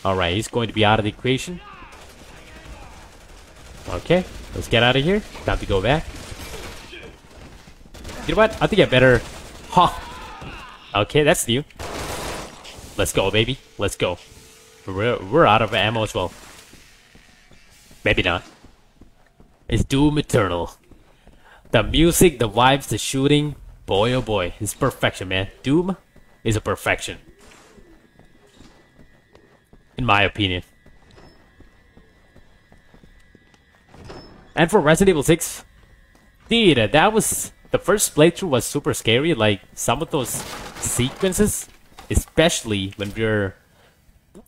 Alright, he's going to be out of the equation. Okay, let's get out of here. Time to go back. You know what? I think I better... Huh. Okay, that's new. Let's go, baby. Let's go. We're, we're out of ammo as well. Maybe not. It's Doom Eternal. The music, the vibes, the shooting. Boy, oh boy. It's perfection, man. Doom is a perfection. In my opinion. And for Resident Evil 6, dude, that was the first playthrough was super scary. Like some of those sequences, especially when we're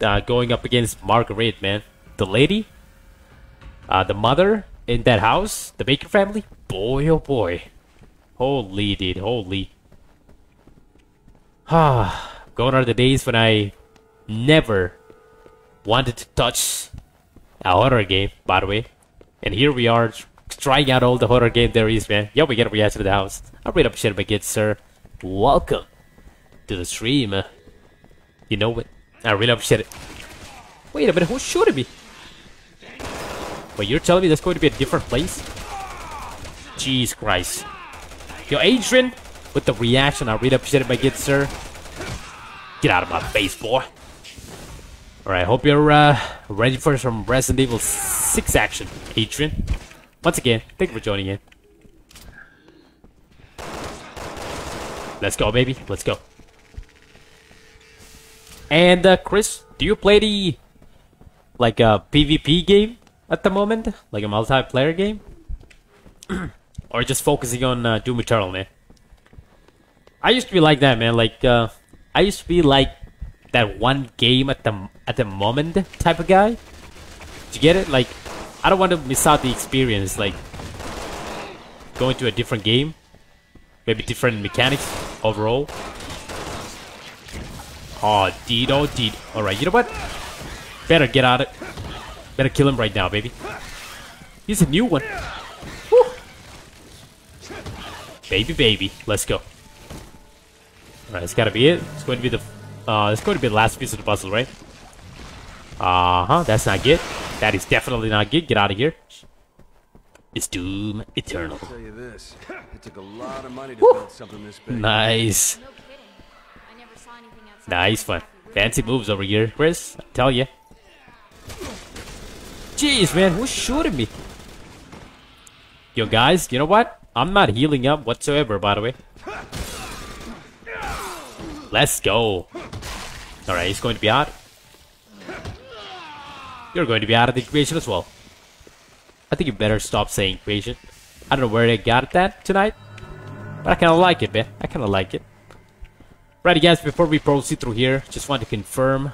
uh, going up against Marguerite, man, the lady, uh, the mother in that house, the Baker family. Boy, oh boy, holy dude, holy. Ah, gone are the days when I never wanted to touch a horror game. By the way, and here we are trying out all the horror game there is, man. Yo, we get a reaction to the house. I really appreciate shit my kids, sir. Welcome to the stream. You know what? I really appreciate it. Wait a minute, who's shooting me? But you're telling me that's going to be a different place? Jeez Christ. Yo, Adrian, with the reaction I really appreciate it, my good sir. Get out of my face, boy. Alright, hope you're uh, ready for some Resident Evil 6 action, Adrian. Once again, thank you for joining in. Let's go, baby. Let's go. And, uh, Chris, do you play the, like, uh, PvP game? At the moment, like a multiplayer game, or just focusing on uh, Doom Eternal, man? I used to be like that, man. Like uh, I used to be like that one game at the at the moment type of guy. Do you get it? Like I don't want to miss out the experience. Like going to a different game, maybe different mechanics overall. Oh, deed, oh. Alright, you know what? Better get out of. Better kill him right now, baby. He's a new one. Woo. Baby, baby. Let's go. Alright, it's gotta be it. It's going to be the... Uh, it's going to be the last piece of the puzzle, right? Uh-huh, that's not good. That is definitely not good. Get out of here. It's Doom Eternal. I'll tell you this. It took a lot of money to build something this big. Nice. No kidding. I never saw anything outside. Nice of one. Fancy moves over here, Chris. I tell ya. Jeez, man, who's shooting me? Yo, guys, you know what? I'm not healing up whatsoever, by the way. Let's go. Alright, he's going to be out. You're going to be out of the equation as well. I think you better stop saying equation. I don't know where they got that tonight. But I kinda like it, man. I kinda like it. Righty guys, before we proceed through here, just want to confirm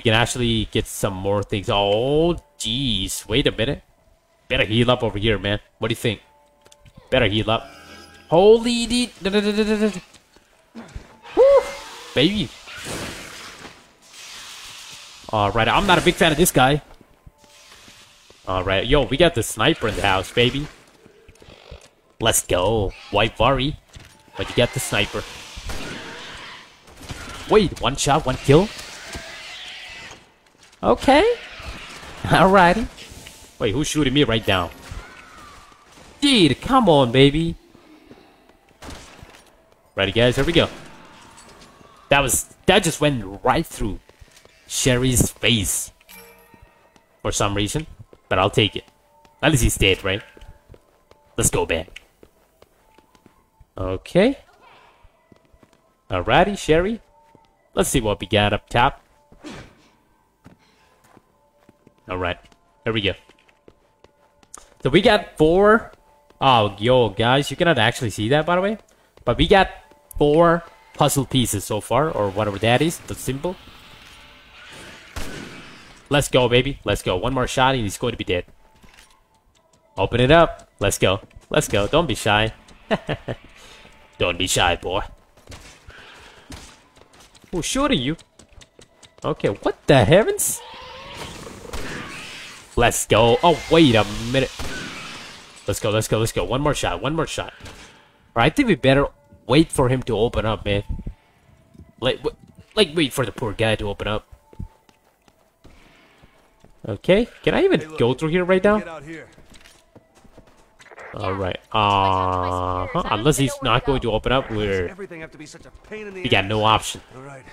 we can actually get some more things. Oh, jeez. Wait a minute. Better heal up over here, man. What do you think? Better heal up. Holy. Woo! Baby. Alright, I'm not a big fan of this guy. Alright, yo, we got the sniper in the house, baby. Let's go. White worry? But you get the sniper. Wait, one shot, one kill? Okay. Alrighty. Wait, who's shooting me right now? Dude, come on, baby. Ready, guys? Here we go. That was... That just went right through Sherry's face. For some reason. But I'll take it. At least he's dead, right? Let's go back. Okay. Alrighty, Sherry. Let's see what we got up top. Alright, here we go. So we got four. Oh, yo, guys, you cannot actually see that, by the way. But we got four puzzle pieces so far, or whatever that is, the symbol. Let's go, baby. Let's go. One more shot and he's going to be dead. Open it up. Let's go. Let's go. Don't be shy. Don't be shy, boy. Oh, Who's shooting you? Okay, what the heavens? Let's go. Oh, wait a minute. Let's go, let's go, let's go. One more shot, one more shot. Alright, I think we better wait for him to open up, man. Like, like wait for the poor guy to open up. Okay, can I even Hey, look, go through here right now? Get out here. Alright, uh huh. Unless he's not going to open up, we're everything have to be such a pain in the we got no option. All right.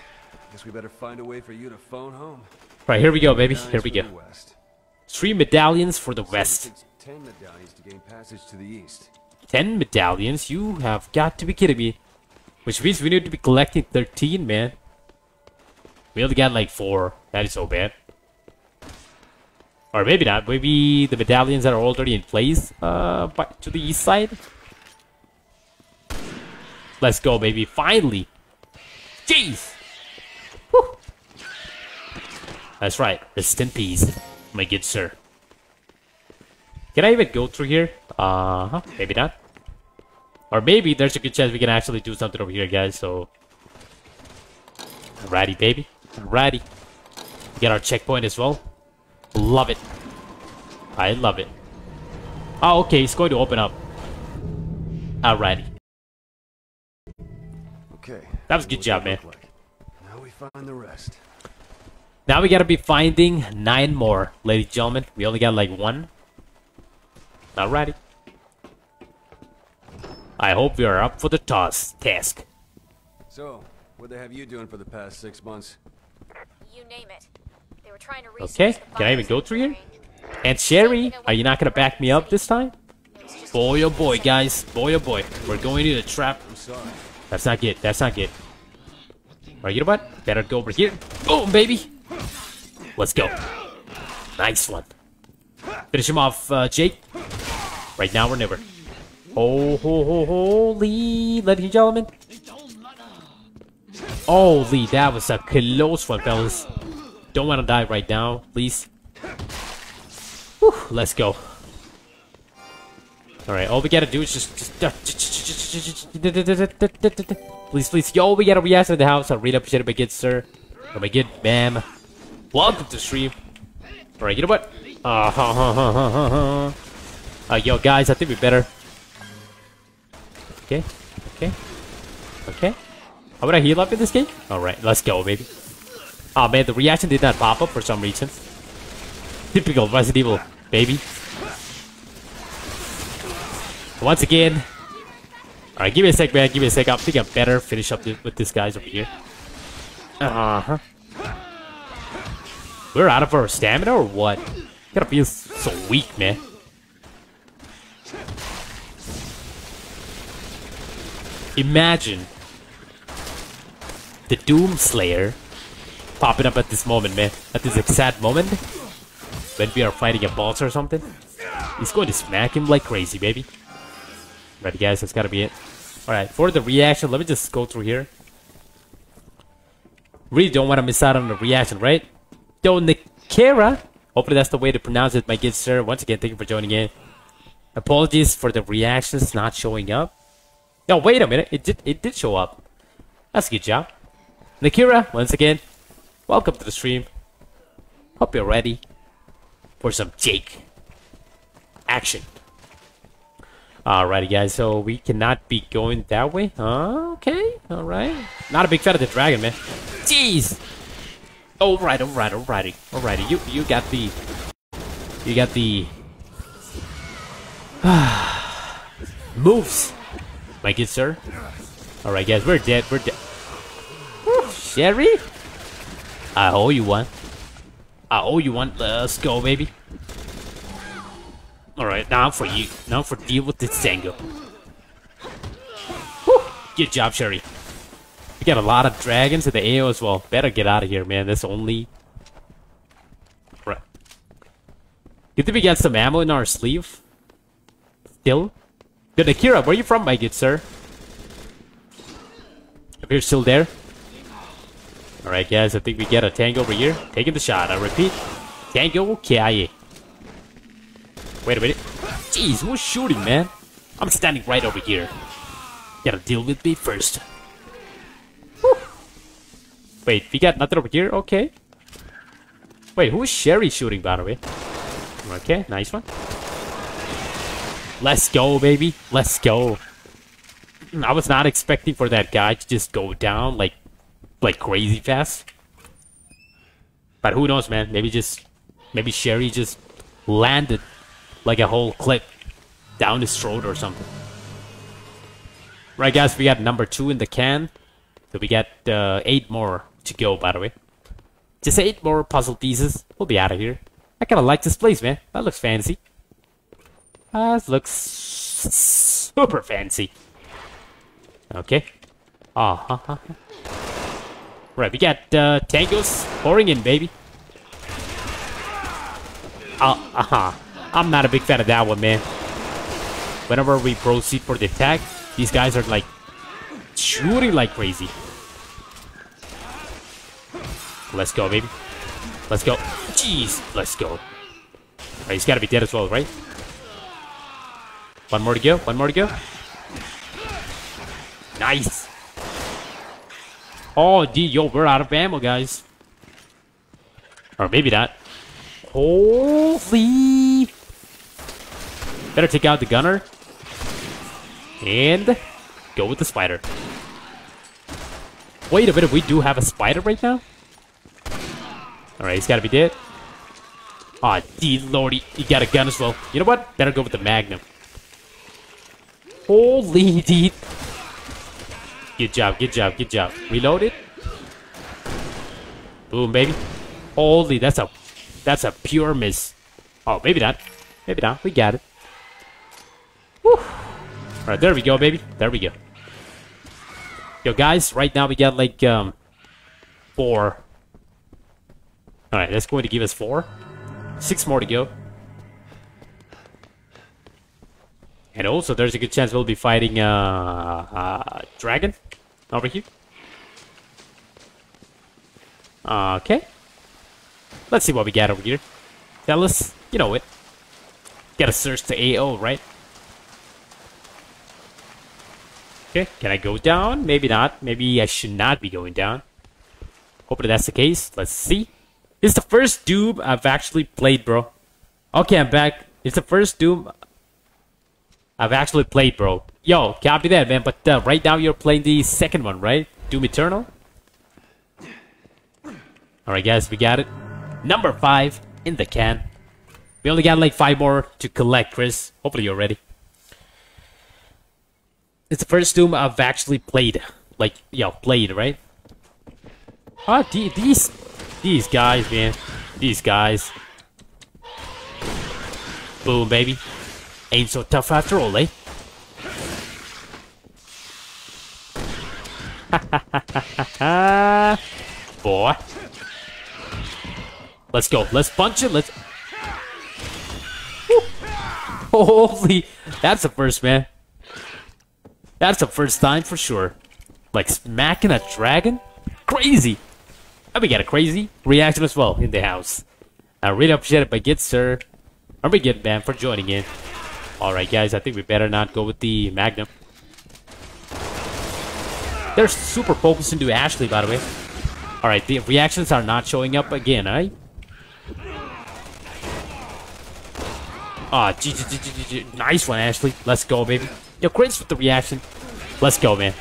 Guess we better find a way for you to phone home. Right, here we go, baby. Here we for go. Three medallions for the west. Ten medallions to gain passage to the east. Ten medallions? You have got to be kidding me. Which means we need to be collecting 13, man. We only got like four. That is so bad. Or maybe not. Maybe the medallions that are already in place uh, but to the east side. Let's go, baby. Finally. Jeez. Whew. That's right. Rest in peace, my good sir. Can I even go through here? Uh huh. Maybe not. Or maybe there's a good chance we can actually do something over here, guys. So, alrighty, baby. Alrighty. We get our checkpoint as well. Love it. I love it. Oh, okay. It's going to open up. Alrighty. Okay. That was a good job, man. like. Now we find the rest. Now we gotta be finding nine more, ladies and gentlemen. We only got like one. Alrighty. I hope we are up for the toss task. So, what they have you doing for the past six months? You name it. They were trying to research Okay, the can I even go through here? And Sherry, are you not gonna back me up this time? Boy, oh boy, guys. Boy, oh boy. We're going to the trap. I'm sorry. That's not good. That's not good. Alright, you know what? Better go over here. Boom, baby. Let's go. Nice one. Finish him off, uh, Jake. Right now or never. Oh, ho, ho, holy, ladies and gentlemen. Holy, that was a close one, fellas. Don't want to die right now, please. Whew, let's go. Alright, all we gotta do is just, just Please, please, yo, we gotta react to the house. I really appreciate it, my good sir. Or my good ma'am. Welcome to stream. Alright, you know what? Uh, ha, ha, ha, ha, ha. Uh, yo, guys, I think we better. Okay, okay, okay. How would I heal up in this game? Alright, let's go, baby. Oh man, the reaction did not pop up for some reason. Typical Resident Evil, baby. Once again. Alright, give me a sec, man. Give me a sec. I think I better finish up th with these guys over here. Uh-huh. We're out of our stamina or what? Gotta feel so weak, man. Imagine the Doom Slayer popping up at this moment, man. At this exact moment. When we are fighting a boss or something. He's going to smack him like crazy, baby. Ready, guys? That's gotta be it. Alright, for the reaction, let me just go through here. Really don't want to miss out on the reaction, right? Yo, Nikera! Hopefully that's the way to pronounce it, my good sir. Once again, thank you for joining in. Apologies for the reactions not showing up. No, wait a minute. It did it did show up. That's a good job. Nakira, once again, welcome to the stream. Hope you're ready for some Jake action. Alrighty, guys, so we cannot be going that way. Okay, alright. Not a big fan of the dragon, man. Jeez! Oh, alright, alright, oh, all oh, alrighty. Alrighty, you, you got the... You got the... moves, my good sir. Alright, guys, we're dead, we're dead. Sherry? I owe you one. I owe you one. Let's go, baby. Alright, now for you. Now for deal with this. Whew. Good job, Sherry. Got a lot of dragons in the AO as well. Better get out of here, man. That's only... Right. Good that we got some ammo in our sleeve. Still. Good, Akira, where are you from, my good sir? If you're still there. Alright, guys, I think we get a tango over here. Taking the shot, I repeat. Tango Kiaye. Wait a minute. Jeez, who's shooting, man? I'm standing right over here. Gotta deal with me first. Wait, we got nothing over here? Okay. Wait, who is Sherry shooting, by the way? Okay, nice one. Let's go, baby. Let's go. I was not expecting for that guy to just go down like, like crazy fast. But who knows, man? Maybe just, maybe Sherry just landed like a whole clip down his throat or something. Right, guys, we got number two in the can. So we got uh, eight more to go, by the way. Just eight more puzzle pieces. We'll be out of here. I kind of like this place, man. That looks fancy. That looks super fancy. Okay. Ah Uh huh. Right, we got uh, tangos pouring in, baby. Uh, uh huh. I'm not a big fan of that one, man. Whenever we proceed for the attack, these guys are like shooting like crazy. Let's go, baby. Let's go. Jeez, let's go. Right, he's gotta be dead as well, right? One more to go. One more to go. Nice. Oh, D, yo, we're out of ammo, guys. Or maybe not. Holy Better take out the gunner. And go with the spider. Wait a minute, we do have a spider right now? Alright, he's gotta be dead. Aw, oh, D lordy, he got a gun as well. You know what? Better go with the magnum. Holy D. Good job, good job, good job. Reload it. Boom, baby. Holy, that's a that's a pure miss. Oh, maybe not. Maybe not. We got it. Alright, there we go, baby. There we go. Yo, guys, right now we got like, um, four. Alright, that's going to give us four. Six more to go. And also, there's a good chance we'll be fighting, uh, uh dragon over here. Okay. Let's see what we got over here. Fellas, you know it. Gotta search the AO, right? Okay, can I go down? Maybe not. Maybe I should not be going down. Hopefully that's the case. Let's see. It's the first Doom I've actually played, bro. Okay, I'm back. It's the first Doom I've actually played, bro. Yo, copy that, man. But uh, right now you're playing the second one, right? Doom Eternal? Alright, guys, we got it. Number five in the can. We only got like five more to collect, Chris. Hopefully you're ready. It's the first Doom I've actually played. Like, yo, played, right? Ah, the- these, these guys, man. These guys. Boom, baby. Ain't so tough after all, eh? Boy. Let's go. Let's punch it. Let's. Woo. Holy, that's the first, man. That's the first time for sure. Like smacking a dragon? Crazy! And we got a crazy reaction as well in the house. I really appreciate it by Git, sir. Or by get man, for joining in. Alright, guys, I think we better not go with the Magnum. They're super focused into Ashley, by the way. Alright, the reactions are not showing up again, eh? Ah, G. Nice one, Ashley. Let's go, baby. Yo, crazy with the reaction. Let's go, man.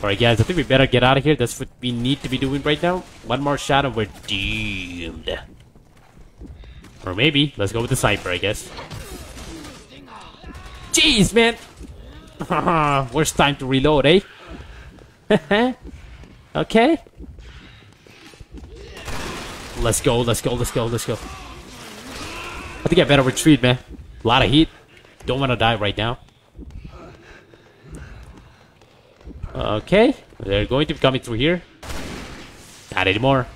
Alright, guys, I think we better get out of here. That's what we need to be doing right now. One more shot and we're doomed. Or maybe, let's go with the sniper, I guess. Jeez, man! Worst time to reload, eh? okay. Let's go, let's go, let's go, let's go. I think I better retreat, man. A lot of heat. Don't want to die right now. Okay. They're going to be coming through here. Not anymore.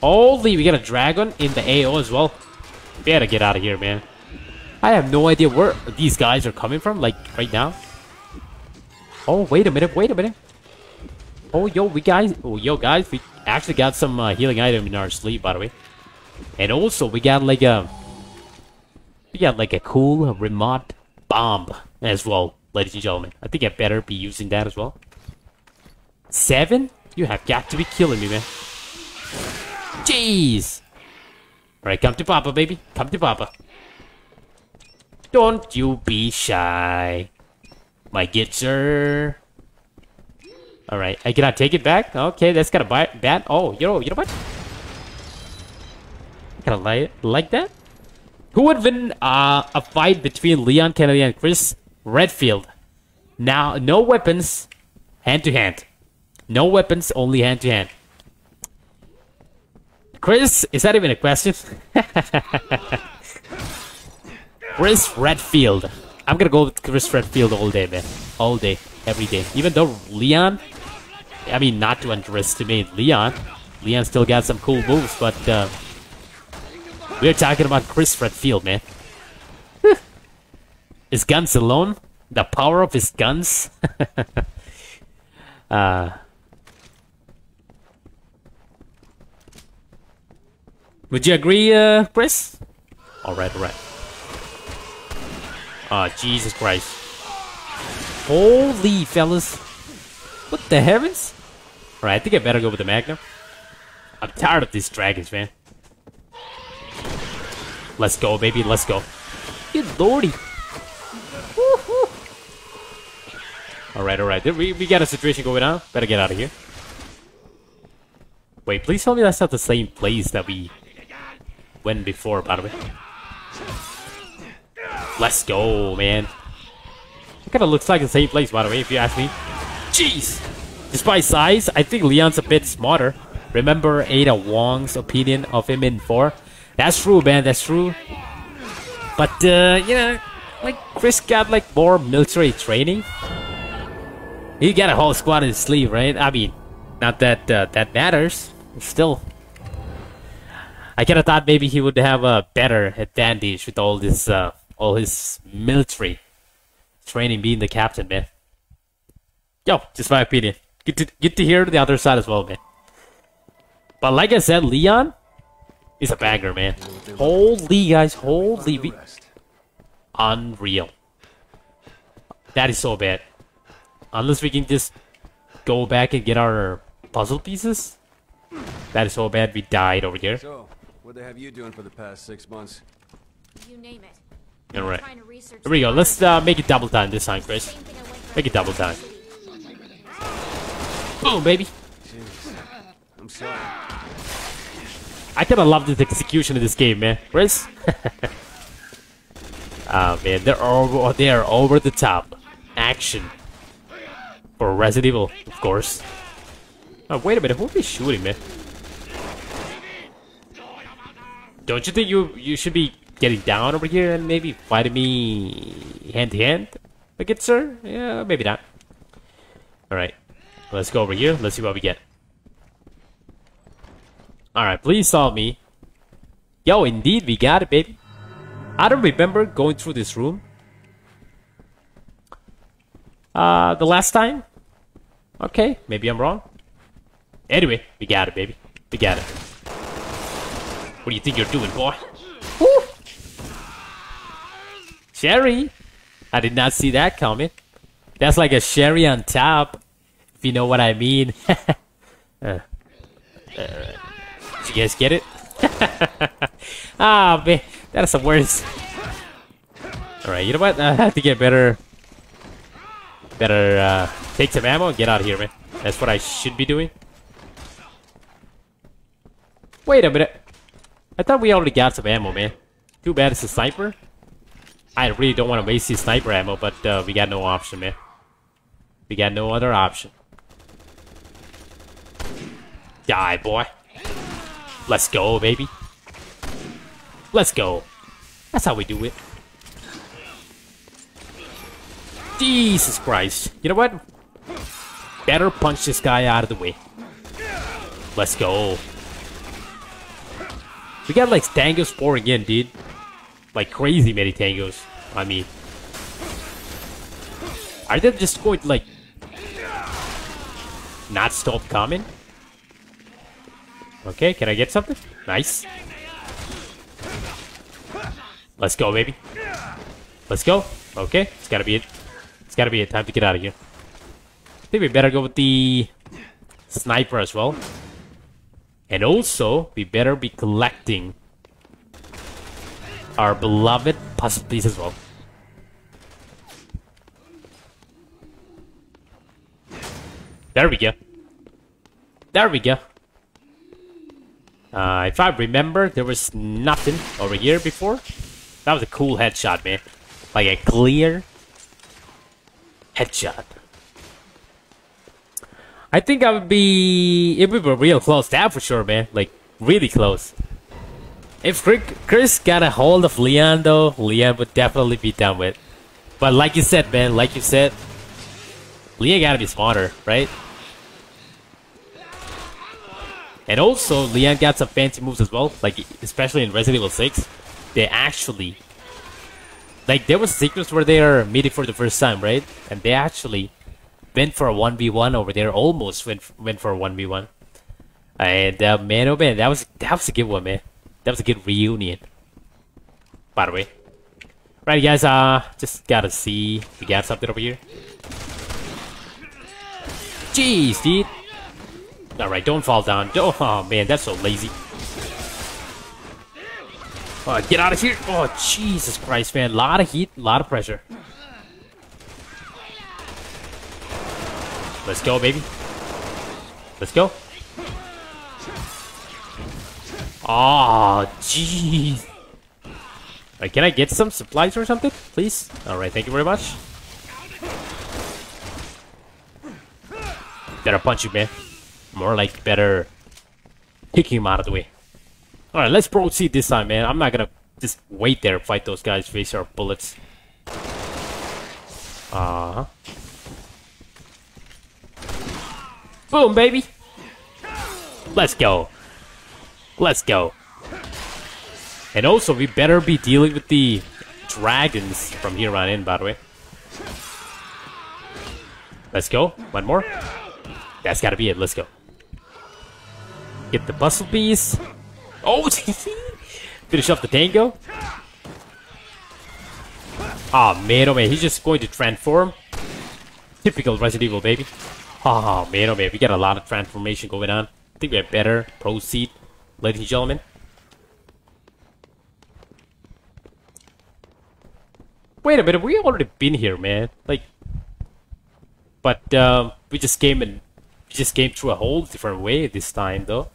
Holy, we got a dragon in the AO as well. We gotta get out of here, man. I have no idea where these guys are coming from, like, right now. Oh, wait a minute, wait a minute. Oh, yo, we guys, oh, yo, guys, we actually got some uh, healing item in our sleeve, by the way. And also, we got like a, we got like a cool remote bomb as well, ladies and gentlemen. I think I better be using that as well. Seven? You have got to be killing me, man. Jeez! Alright, come to Papa, baby. Come to Papa. Don't you be shy. My gitzer. Alright, I cannot take it back? Okay, that's kind of bad. Oh, you know, you know what? Kind of like, like that? Who would win uh, a fight between Leon Kennedy and Chris Redfield? Now, no weapons, hand to hand. No weapons, only hand to hand. Chris, is that even a question? Chris Redfield. I'm gonna go with Chris Redfield all day, man. All day, every day. Even though Leon, I mean, not to underestimate Leon. Leon still got some cool moves, but uh, we're talking about Chris Redfield, man. His guns alone, the power of his guns. uh, would you agree, uh, Chris? All right, all right. Oh, Jesus Christ. Holy fellas. What the heavens? Alright, I think I better go with the Magnum. I'm tired of these dragons, man. Let's go, baby, let's go. Good lordy. Alright, alright. We, we got a situation going on. Better get out of here. Wait, please tell me that's not the same place that we went before, by the way. Let's go, man. It kind of looks like the same place, by the way, if you ask me. Jeez! Despite size, I think Leon's a bit smarter. Remember Ada Wong's opinion of him in 4? That's true, man. That's true. But uh, you know, like Chris got like more military training. He got a whole squad in his sleeve, right? I mean, not that uh, that matters. Still, I kind of thought maybe he would have a better advantage with all this, uh, all his military training, being the captain, man. Yo, just my opinion. Good to get to hear the other side as well, man. But like I said, Leon is a banger, man. Holy guys, holy, unreal. That is so bad. Unless we can just go back and get our puzzle pieces. That is so bad. We died over here. So, what they have you doing for the past six months? You name it. All right. Trying Here we go. Let's uh, make it double time this time, Chris. Same thing I went for Make it double time. City. Boom, baby. Jeez. I'm sorry. I kind of love this execution of this game, man. Chris? Ah, man, they're over, they are over the top. Action. For Resident Evil, of course. Oh, wait a minute, who they shooting, man? Don't you think you you should be getting down over here and maybe fighting me hand to hand? Like it, sir? Yeah, maybe not. Alright, let's go over here. Let's see what we get. Alright, please solve me. Yo, indeed, we got it, baby. I don't remember going through this room. Uh, the last time? Okay, maybe I'm wrong. Anyway, we got it, baby. We got it. What do you think you're doing, boy? Woo! Sherry! I did not see that coming. That's like a sherry on top, if you know what I mean. uh, uh, did you guys get it? ah, man, that is the worst. Alright, you know what? I have to get better. Better uh, take some ammo and get out of here, man. That's what I should be doing. Wait a minute. I thought we already got some ammo, man. Too bad it's a sniper. I really don't want to waste this sniper ammo, but uh, we got no option, man. We got no other option. Die, boy. Let's go, baby. Let's go. That's how we do it. Jesus Christ. You know what? Better punch this guy out of the way. Let's go. We got like tangos pouring in, dude. Like crazy many tangos. I mean. Are they just going to like not stop coming? Okay, can I get something? Nice. Let's go, baby. Let's go. Okay, it's gotta be it. It's gotta be it. Time to get out of here. I think we better go with the sniper as well. And also, we better be collecting our beloved puzzle piece as well. There we go. There we go. Uh, if I remember, there was nothing over here before. That was a cool headshot, man. Like a clear headshot. I think I would be... If we were real close, that for sure, man. Like, really close. If Chris got a hold of Leon, though, Leon would definitely be done with. But like you said, man, like you said, Leon gotta be smarter, right? And also, Leon got some fancy moves as well, like especially in Resident Evil 6. They actually, like there was a sequence where they are meeting for the first time, right? And they actually went for a 1v1 over there, almost went, went for a 1v1. And uh, man, oh man, that was, that was a good one, man. That was a good reunion. By the way. Right, guys, uh, just gotta see, we got something over here. Jeez, dude. Alright, don't fall down. Don't, oh man, that's so lazy. Oh, get out of here. Oh, Jesus Christ, man. A lot of heat, a lot of pressure. Let's go, baby. Let's go. Oh, jeez. Right, can I get some supplies or something, please? Alright, thank you very much. Better punch you, man. More like better kicking him out of the way. Alright, let's proceed this time, man. I'm not gonna just wait there, fight those guys, face our bullets. Uh huh. Boom, baby! Let's go. Let's go. And also, we better be dealing with the dragons from here on in, by the way. Let's go. One more. That's gotta be it. Let's go. Get the bustle bees. Oh, finish off the tango. Ah, oh, man, oh man, he's just going to transform. Typical Resident Evil, baby. Oh man, oh man, we got a lot of transformation going on. I think we had better proceed, ladies and gentlemen. Wait a minute, we already been here, man. Like, but um, we just came and we just came through a whole different way this time, though.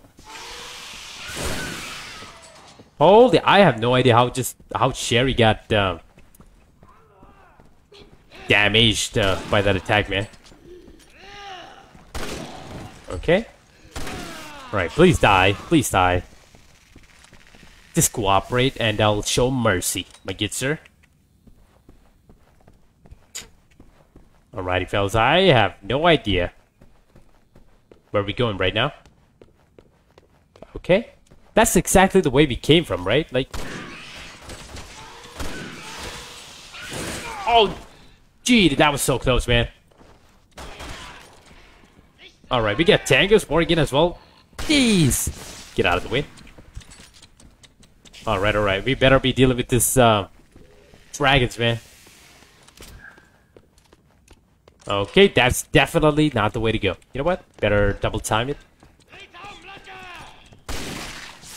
Holy, I have no idea how just how Sherry got uh, damaged uh, by that attack, man. Okay. Right, please die. Please die. Just cooperate and I'll show mercy, my good sir. Alrighty, fellas, I have no idea where we going right now. Okay. That's exactly the way we came from, right? Like... Oh, gee, that was so close, man. Alright, we got Tangos Morgan as well. Jeez! Get out of the way. Alright, alright. We better be dealing with this, uh, dragons, man. Okay, that's definitely not the way to go. You know what? Better double time it.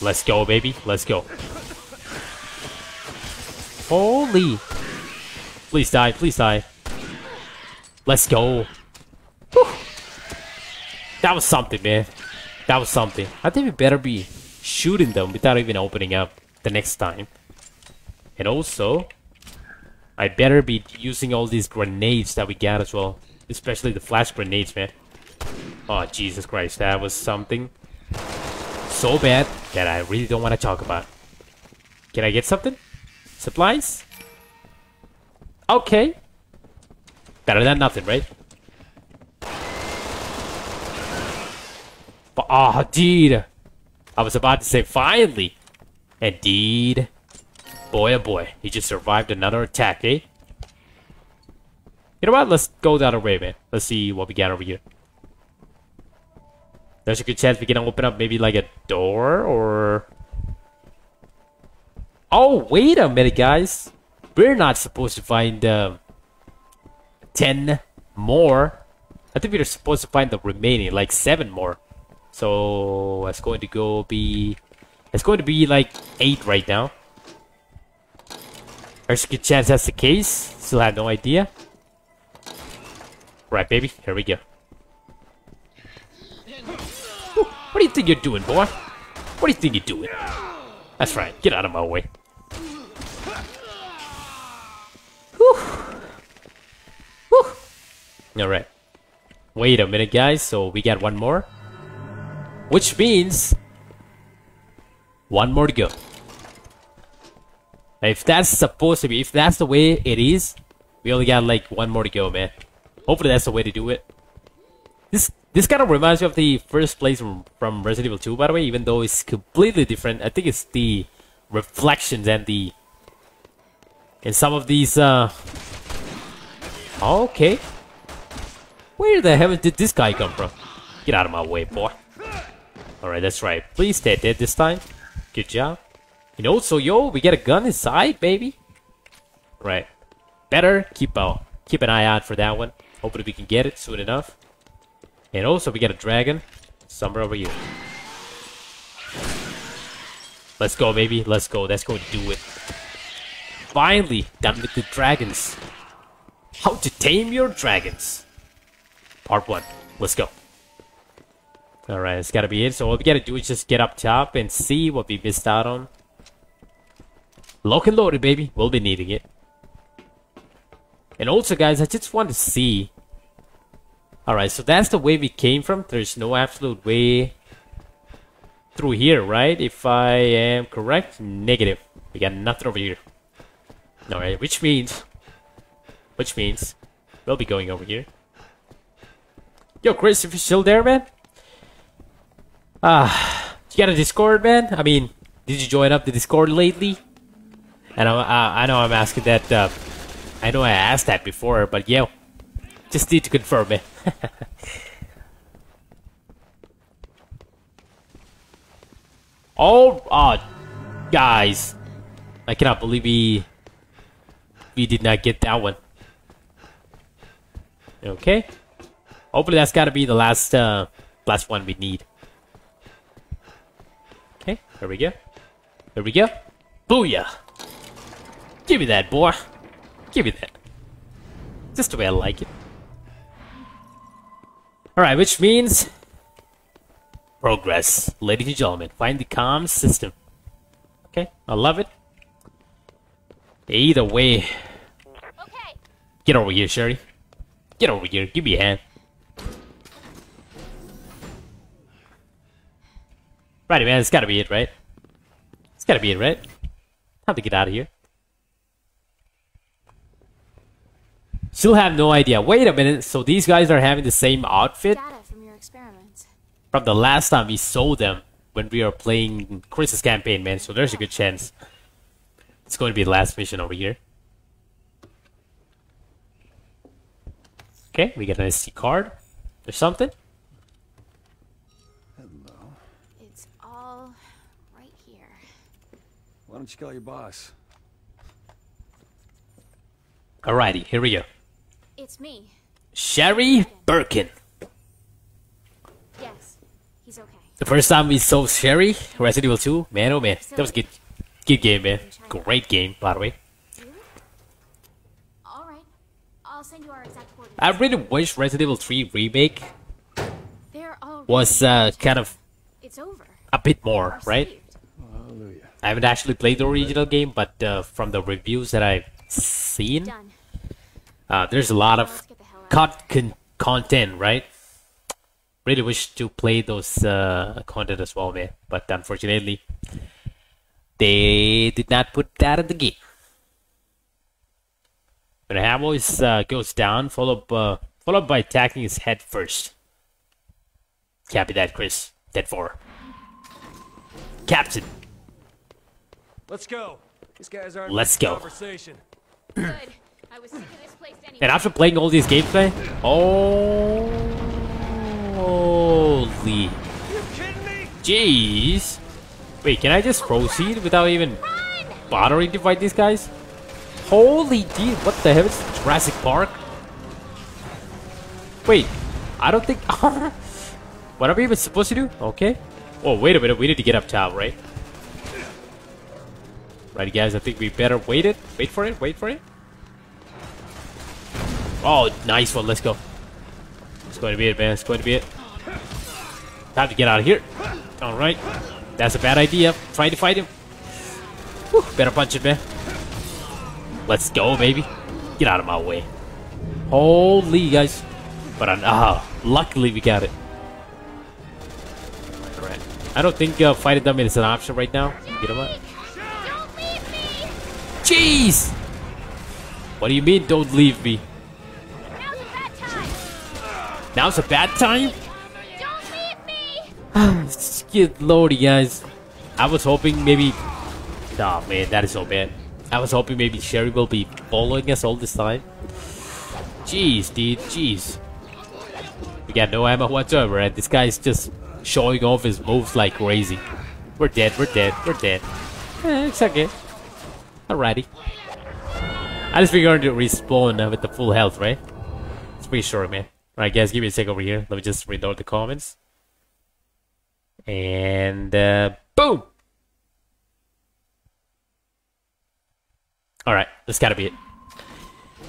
Let's go, baby. Let's go. Holy. Please die. Please die. Let's go. Whew. That was something, man. That was something. I think we better be shooting them without even opening up the next time. And also, I better be using all these grenades that we got as well. Especially the flash grenades, man. Oh, Jesus Christ. That was something so bad that I really don't want to talk about. Can I get something? Supplies? Okay. Better than nothing, right? But, oh, dude. I was about to say, finally. Indeed. Boy, oh boy, he just survived another attack, eh? You know what? Let's go the way, man. Let's see what we got over here. There's a good chance we can open up maybe like a door or... Oh, wait a minute, guys. We're not supposed to find uh, 10 more. I think we're supposed to find the remaining, like 7 more. So, it's going to go be... It's going to be like 8 right now. There's a good chance that's the case. Still have no idea. Right, baby. Here we go. What do you think you're doing, boy? What do you think you're doing? That's right. Get out of my way. Whew. Whew. Alright. Wait a minute, guys. So we got one more. Which means... One more to go. If that's supposed to be, if that's the way it is, we only got like one more to go, man. Hopefully that's the way to do it. This this kind of reminds me of the first place from, Resident Evil 2, by the way, even though it's completely different. I think it's the reflections and the... And some of these, uh... Okay. Where the hell did this guy come from? Get out of my way, boy. Alright, that's right. Please stay dead this time. Good job. And also, yo, we get a gun inside, baby. Right. Better keep out, keep an eye out for that one. Hopefully we can get it soon enough. And also, we get a dragon somewhere over here. Let's go, baby. Let's go. Let's go do it. Finally, done with the dragons. How to tame your dragons. Part 1. Let's go. Alright, it's gotta be it. So all we gotta do is just get up top and see what we missed out on. Lock and loaded, baby. We'll be needing it. And also, guys, I just want to see. Alright, so that's the way we came from. There's no absolute way through here, right? If I am correct, negative. We got nothing over here. Alright, which means, which means, we'll be going over here. Yo, Chris, if you're still there, man. Ah, you got a Discord, man? I mean, did you join up the Discord lately? And I, I, I know I'm asking that. Uh, I know I asked that before, but yeah, just need to confirm it. oh, uh, guys, I cannot believe we we did not get that one. Okay, hopefully that's got to be the last uh, last one we need. Okay, there we go. There we go. Booyah! Give me that, boy. Give me that. Just the way I like it. Alright, which means... Progress. Ladies and gentlemen, find the calm system. Okay, I love it. Either way, Okay. get over here, Sherry. Get over here, give me a hand. Righty, man, it's gotta be it, right? It's gotta be it, right? Time to get out of here. Still have no idea. Wait a minute, so these guys are having the same outfit Data from your experiments. from the last time we saw them when we were playing Chris's campaign, man. So there's a good chance it's going to be the last mission over here. Okay, we get an SD card or something. Hello. It's all right here. Why don't you call your boss? Alrighty, here we go. It's me. Sherry Birkin. Yes. He's okay. The first time we saw Sherry, Resident Evil 2, man oh man, that was a good, good game, man. Great game, by the way. All right. I'll send you our exact coordinates. I really wish Resident Evil 3 remake was uh, kind of It's over. a bit more, right? Saved. Hallelujah. I haven't actually played the original game, but uh, from the reviews that I've seen, Done. Uh, there's a lot of get the hell out. cut con- content, right? Really wish to play those uh, content as well, man. But unfortunately, they did not put that in the game. But a always uh, goes down, followed uh, followed by attacking his head first. Copy that, Chris. Dead four. Captain, Let's go. These guys aren't Let's go. Conversation. Good. And after playing all these gameplay, oh, holy jeez! Wait, can I just proceed without even bothering to fight these guys? Holy dude, what the hell is Jurassic Park? Wait, I don't think. what are we even supposed to do? Okay. Oh, wait a minute, we need to get up top, right? Right, guys, I think we better wait it. Wait for it, wait for it. Oh, nice one, let's go. It's going to be it, man, it's going to be it. Time to get out of here. Alright. That's a bad idea. Try to fight him. Whew, better punch it, man. Let's go, baby. Get out of my way. Holy, guys. But, uh, ah, luckily we got it. Alright. I don't think uh, fighting them is an option right now. Don't leave me! Jeez! What do you mean, don't leave me? Now's a bad time? Don't leave me! Good lordy, guys. I was hoping maybe. Nah, man, that is so bad. I was hoping maybe Sherry will be following us all this time. Jeez, dude, jeez. We got no ammo whatsoever, and this guy's just showing off his moves like crazy. We're dead, we're dead, we're dead. Eh, it's okay. Alrighty. I just figured to respawn uh, with the full health, right? It's pretty sure, man. Alright, guys, give me a sec over here. Let me just read all the comments. And uh, boom! Alright, this gotta be it.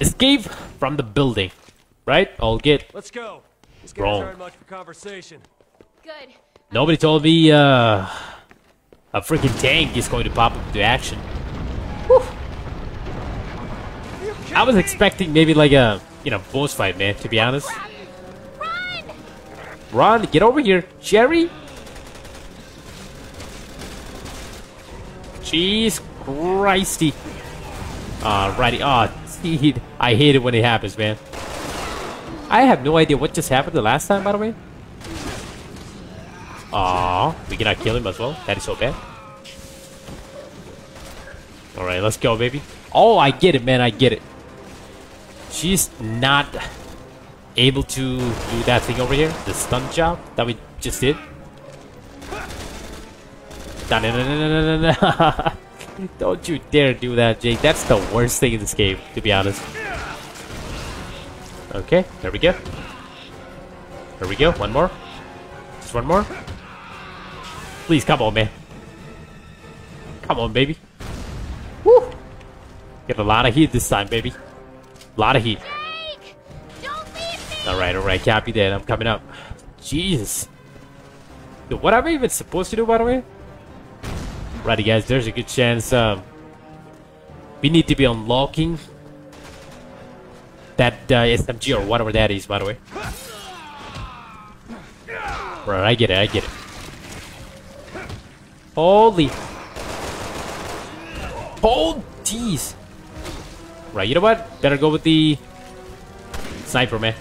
Escape from the building. Right? All good. Let's go. These guys Wrong. much for conversation. Good. Nobody told me uh, a freaking tank is going to pop into action. Whew. I was expecting maybe like a, you know, boss fight, man, to be honest. Run! Ron, get over here. Jerry? Jeez Christy. Alrighty. Oh, dude. I hate it when it happens, man. I have no idea what just happened the last time, by the way. Aw, we cannot kill him as well. That is so bad. Alright, let's go, baby. Oh, I get it, man. I get it. She's not able to do that thing over here. The stun job that we just did. Don't you dare do that, Jake. That's the worst thing in this game, to be honest. Okay, there we go. There we go. One more. Just one more. Please, come on, man. Come on, baby. Woo! Get a lot of heat this time, baby. A lot of heat. Alright, alright. Copy that. I'm coming up. Jesus. Dude, what am I even supposed to do, by the way? Righty, guys. There's a good chance um, we need to be unlocking that uh, SMG or whatever that is, by the way. Right, I get it. I get it. Holy. Oh, jeez. Right, you know what? Better go with the sniper, man.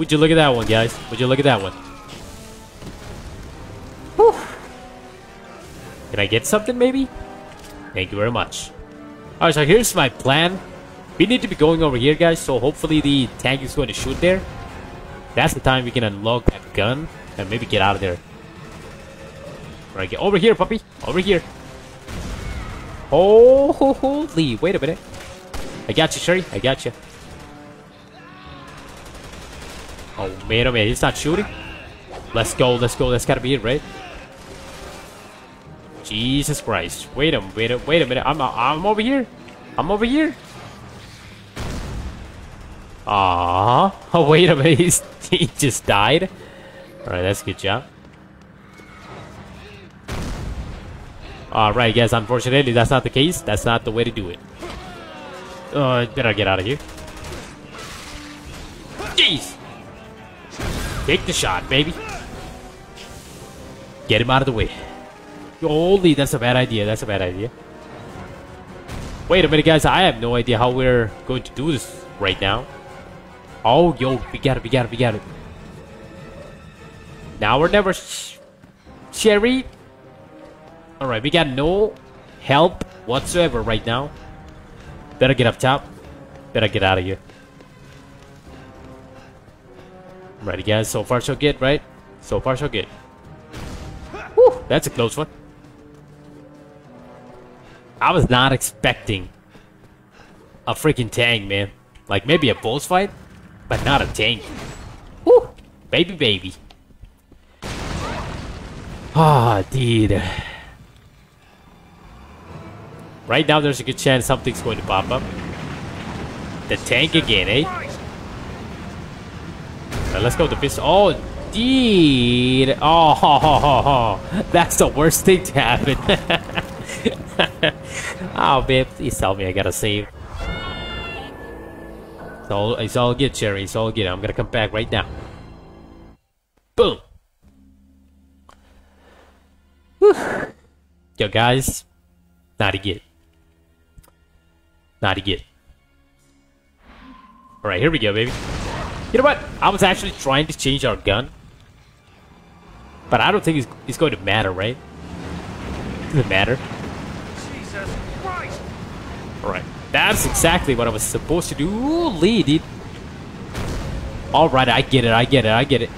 Would you look at that one, guys? Would you look at that one? Whew. Can I get something, maybe? Thank you very much. Alright, so here's my plan. We need to be going over here, guys, so hopefully the tank is going to shoot there. That's the time we can unlock that gun and maybe get out of there. Right, get over here, puppy. Over here. Oh, holy. Wait a minute. I got you, Sherry. I got you. Oh, man, oh, man. He's not shooting. Let's go, let's go. That's gotta be it, right? Jesus Christ. Wait a wait a wait a minute. I'm I'm over here. I'm over here. Ah, oh wait a minute. He's, he just died. All right, that's a good job. All right, guys. Unfortunately, that's not the case. That's not the way to do it. Uh, better get out of here. Jeez. Take the shot, baby. Get him out of the way. Holy, that's a bad idea. That's a bad idea. Wait a minute, guys. I have no idea how we're going to do this right now. Oh, yo, we got it, we got it, we got it. Now we're never... Sh Sherry? Alright, we got no help whatsoever right now. Better get up top. Better get out of here. Ready, guys. So far, so good, right? So far, so good. Whew, that's a close one. I was not expecting a freaking tank, man. Like maybe a boss fight, but not a tank. Whew, baby, baby. Ah, dude. Right now, there's a good chance something's going to pop up. The tank again, eh? Now let's go to this. Oh, dude. Oh, ho, ho, ho, ho. that's the worst thing to happen. oh, babe, please tell me I gotta save. It's all, it's all good, Sherry. It's all good. I'm gonna come back right now. Boom. Yo, guys. Not good. Not good. Alright, here we go, baby. You know what? I was actually trying to change our gun. But I don't think it's, it's going to matter, right? Doesn't matter. Jesus Christ! Alright. That's exactly what I was supposed to do. Ooh, Lee, dude. Alright, I get it, I get it, I get it.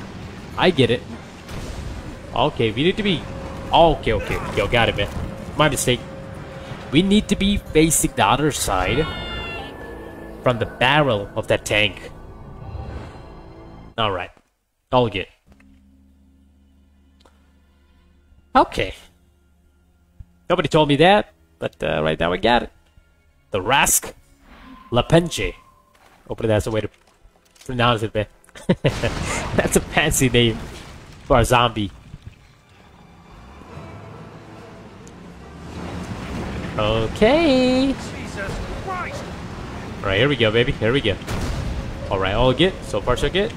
I get it. Okay, we need to be... Okay, okay. Yo, got it, man. My mistake. We need to be facing the other side from the barrel of that tank. Alright. All good. Okay. Nobody told me that, but uh, right now I got it. The Rask Lapenche. Hopefully that's the way to pronounce it, man. that's a fancy name for a zombie. Okay. Alright, here we go, baby. Here we go. Alright, all good. So far, so good.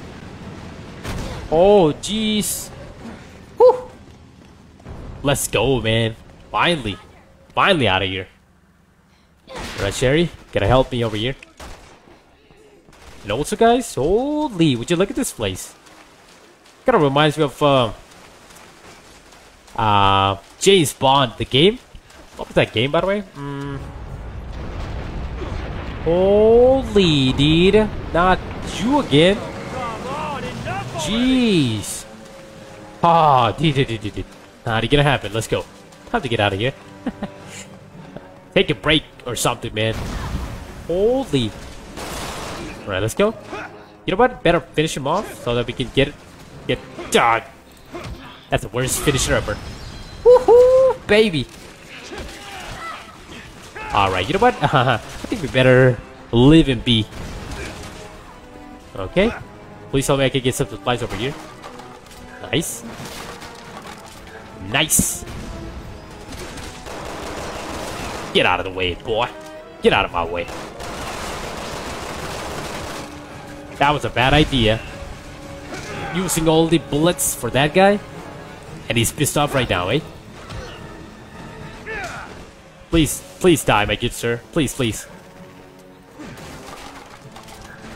Oh, jeez. Let's go, man. Finally. Finally out of here. Alright, Sherry, can I help me over here? And also, guys, holy, would you look at this place? Kind of reminds me of uh, uh, James Bond, the game. What was that game, by the way? Mm. Holy, dude. Not you again. Jeez. Ah, dude, dude, dude, dude. Not gonna happen. Let's go. Time to get out of here. Take a break or something, man. Holy. Alright, let's go. You know what? Better finish him off so that we can get get dog. That's the worst finisher ever. Woohoo, baby. Alright, you know what? I think we better live and be. Okay. Please tell me I can get some supplies over here. Nice. Nice. Get out of the way, boy. Get out of my way. That was a bad idea. Using all the bullets for that guy. And he's pissed off right now, eh? Please, please die, my good sir. Please, please.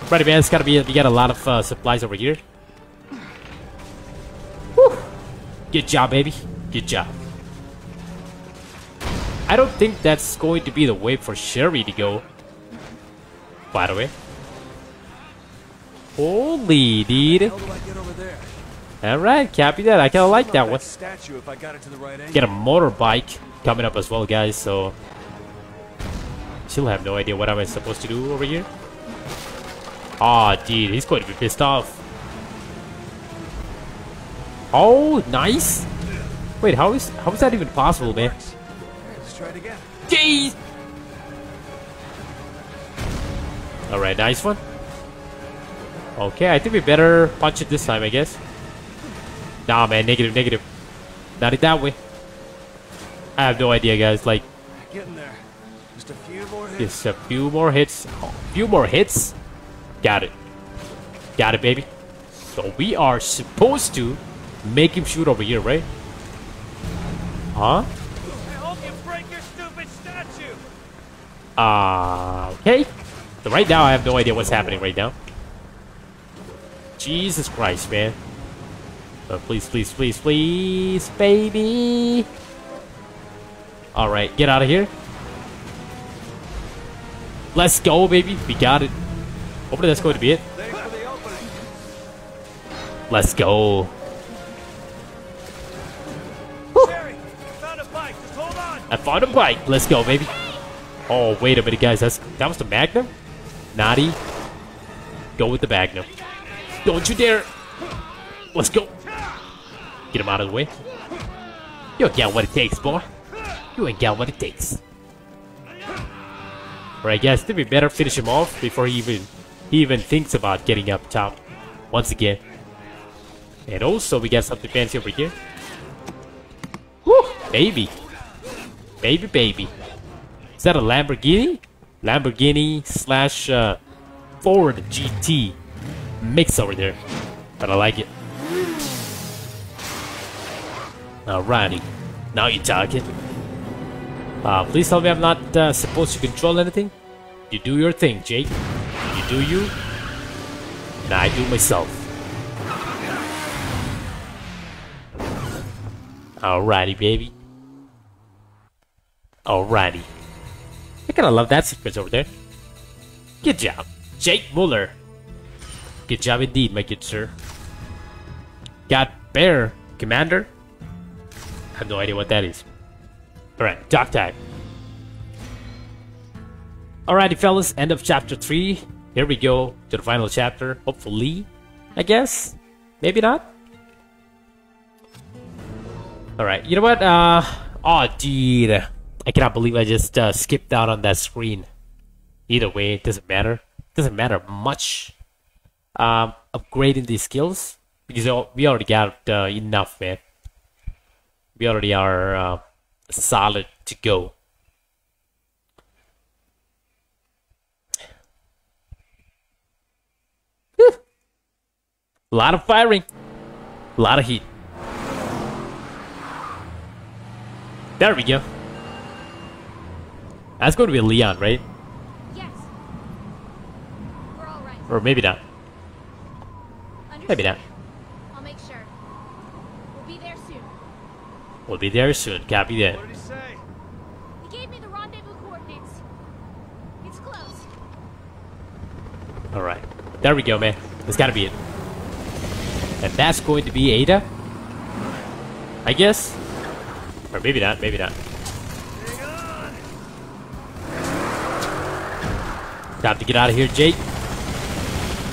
Right, man, it's gotta be. We got a lot of uh, supplies over here. Whew. Good job, baby. Good job. I don't think that's going to be the way for Sherry to go. By the way. Holy, dude. How do I get? Alright, copy that. I kinda like that one. statue if I got to the right. Get a motorbike coming up as well, guys, so... Still have no idea what I'm supposed to do over here. Aw, oh, dude, he's going to be pissed off. Oh, nice! Wait, how is how is that even possible, man? Let's try it again. Jeez! Alright, nice one. Okay, I think we better punch it this time, I guess. Nah, man, negative, negative. Not it that way. I have no idea, guys. Like, Getting there. Just a few more hits. just a few more hits. A few more hits. Got it. Got it, baby. So we are supposed to make him shoot over here, right? Huh? I hope you break your stupid statue. Uh, okay. So right now, I have no idea what's happening right now. Jesus Christ, man. Uh, please, please, please, please, baby. Alright, get out of here. Let's go, baby. We got it. Hopefully that's going to be it. Thanks for the opening. Let's go. Jerry, found a bike. Just hold on. I found a bike. Let's go, baby. Oh, wait a minute, guys. That's that was the Magnum. Naughty. Go with the Magnum. Don't you dare. Let's go. Get him out of the way. You ain't got what it takes, boy. You ain't got what it takes. Alright, guys. Think we better finish him off before he even he even thinks about getting up top once again. And also, we got something fancy over here. Woo! Baby. Baby, baby. Is that a Lamborghini? Lamborghini slash uh, Ford GT mix over there. But I like it. Alrighty. Now you're talking. Uh, please tell me I'm not uh, supposed to control anything. You do your thing, Jake. Do you. And I do myself. Alrighty, baby. Alrighty. I kinda love that sequence over there. Good job, Jake Muller. Good job indeed, my good sir. Got Bear, Commander? I have no idea what that is. Alright, talk time. Alrighty, fellas, end of chapter 3. Here we go to the final chapter. Hopefully, I guess. Maybe not. Alright, you know what? Uh, oh, dude. I cannot believe I just uh, skipped out on that screen. Either way, it doesn't matter. It doesn't matter much. Um, upgrading these skills because we already got uh, enough, man. We already are uh, solid to go. A lot of firing, a lot of heat. There we go. That's going to be Leon, right? Yes. We're all right. Or maybe not. Maybe not. I'll make sure. We'll be there soon. We'll be there soon. Copy that. What did he say? He gave me the rendezvous coordinates. It's close. Alright. There we go, man. That's gotta be it. And that's going to be Ada? I guess? Or maybe not, maybe not. Time to get out of here, Jake.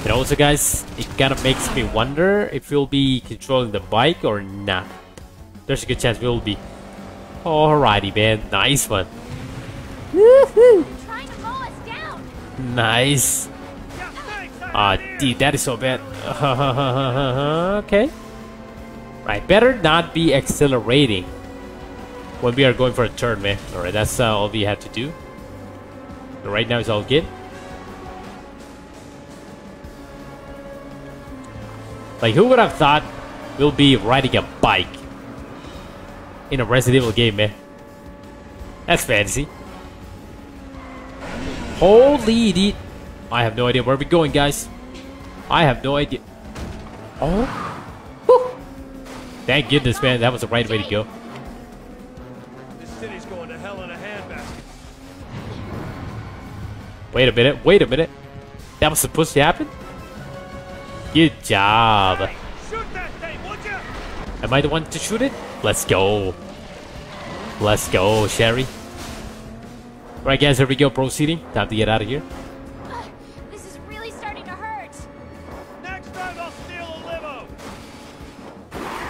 And also, guys, it kind of makes me wonder if we'll be controlling the bike or not. There's a good chance we'll be. Alrighty, man. Nice one. Woohoo! Trying to mow us down. Nice. Ah, here. dude, that is so bad. okay. Right, better not be accelerating when we are going for a turn, man. Alright, that's uh, all we have to do. So right now it's all good. Like, who would have thought we'll be riding a bike in a Resident Evil game, man? That's fancy. Holy de- I have no idea where we're going, guys. I have no idea. Oh. Whew. Thank goodness, man. That was the right way to go. This city's going to hell in a handbasket. Wait a minute. Wait a minute. That was supposed to happen? Good job. Shoot that thing, would you? Am I the one to shoot it? Let's go. Let's go, Sherry. Right, guys. Here we go. Proceeding. Time to get out of here.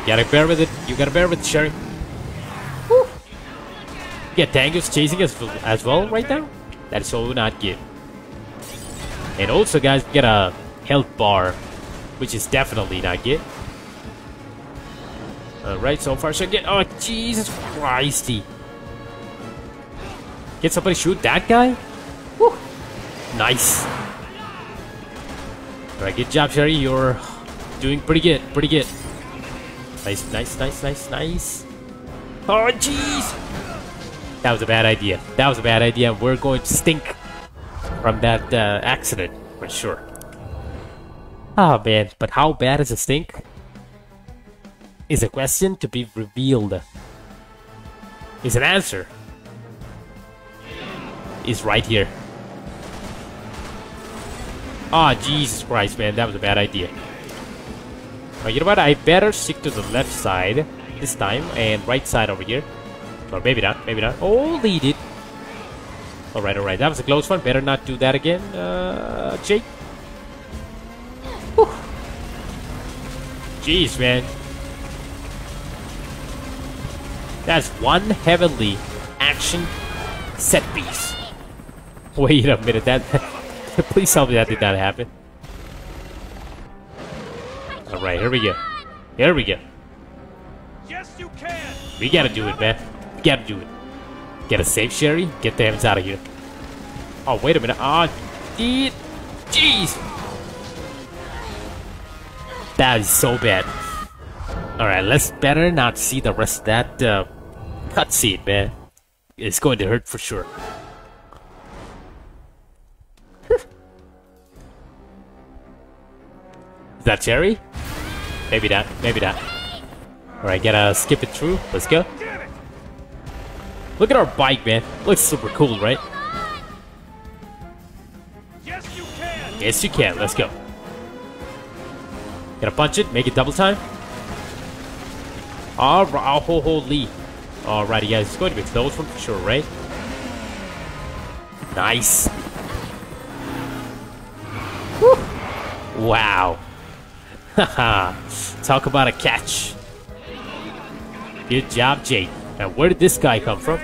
You gotta bear with it. You gotta bear with it, Sherry. Whew. Yeah, Tango's chasing us as well right now. That is so not good. And also, guys, we get a health bar, which is definitely not good. Alright, so far so good. Oh, Jesus Christy. Can somebody shoot that guy? Whew. Nice. Alright, good job, Sherry. You're doing pretty good. Pretty good. Nice, nice, nice, nice, nice. Oh, jeez! That was a bad idea. That was a bad idea. We're going to stink from that uh, accident, for sure. Oh, man. But how bad is a stink? Is a question to be revealed. Is an answer. Is right here. Ah, Jesus Christ, man. That was a bad idea. You know what? I better stick to the left side this time and right side over here. Or maybe not, maybe not. Oh, lead it. Alright, alright. That was a close one. Better not do that again, uh, Jake. Jeez, man. That's one heavenly action set piece. Wait a minute, that... Please tell me that did not happen. Alright, here we go. Here we go. Yes, you can. We gotta do it, man. We gotta do it. Get a safe, Sherry. Get the heavens out of here. Oh, wait a minute. Oh, dude. Jeez. That is so bad. Alright, let's better not see the rest of that uh, cutscene, man. It's going to hurt for sure. That Sherry? Maybe that, Maybe that. Alright, gotta skip it through. Let's go. Look at our bike, man. Looks super cool, right? Yes, you can. Yes, you can. Let's go. Gonna punch it, make it double time. Alright, oh, holy. Alrighty, guys. It's going to be a close one for sure, right? Nice. Whew. Wow. Talk about a catch. Good job, Jake. Now, where did this guy come from?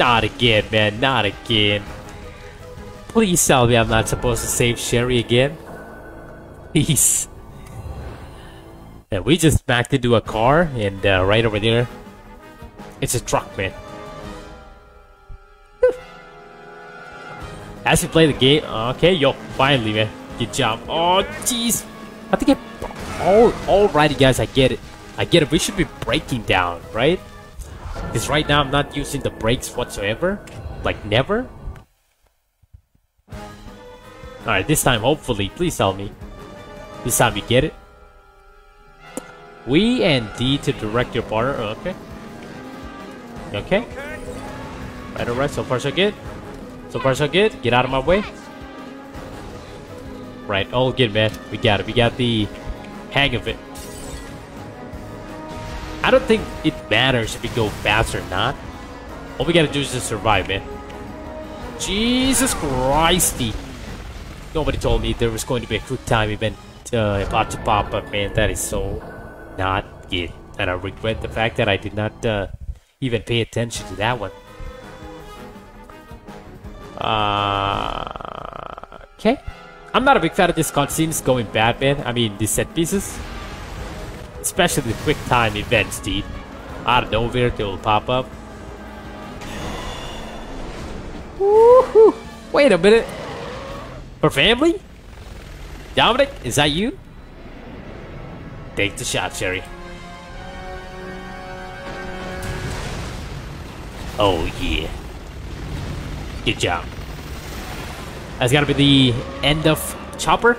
Not again, man. Not again. Please tell me I'm not supposed to save Sherry again. Please. And we just backed into a car, and uh, right over there, it's a truck, man. As you play the game, okay, yo, finally, man, good job. Oh, jeez, I think I. Oh, alrighty, guys, I get it. I get it. We should be breaking down, right? Because right now I'm not using the brakes whatsoever. Like never. Alright, this time hopefully, please tell me. This time we get it. We and D to direct your partner. Oh, okay. Okay. Right, alright, so far so good. So far so good. Get out of my way. Right, all good, man. We got it. We got the hang of it. I don't think it matters if we go fast or not. All we gotta do is just survive, man. Jesus Christy. Nobody told me there was going to be a quick time event uh, about to pop up, man. That is so not good. And I regret the fact that I did not uh, even pay attention to that one. Uh, okay. I'm not a big fan of this cutscenes going bad, man. I mean, these set pieces. Especially the quick time events, dude. Out of nowhere, they will pop up. Woohoo! Wait a minute. For family? Dominic, is that you? Take the shot, Sherry. Oh, yeah. Good job. That's gotta be the end of Chopper.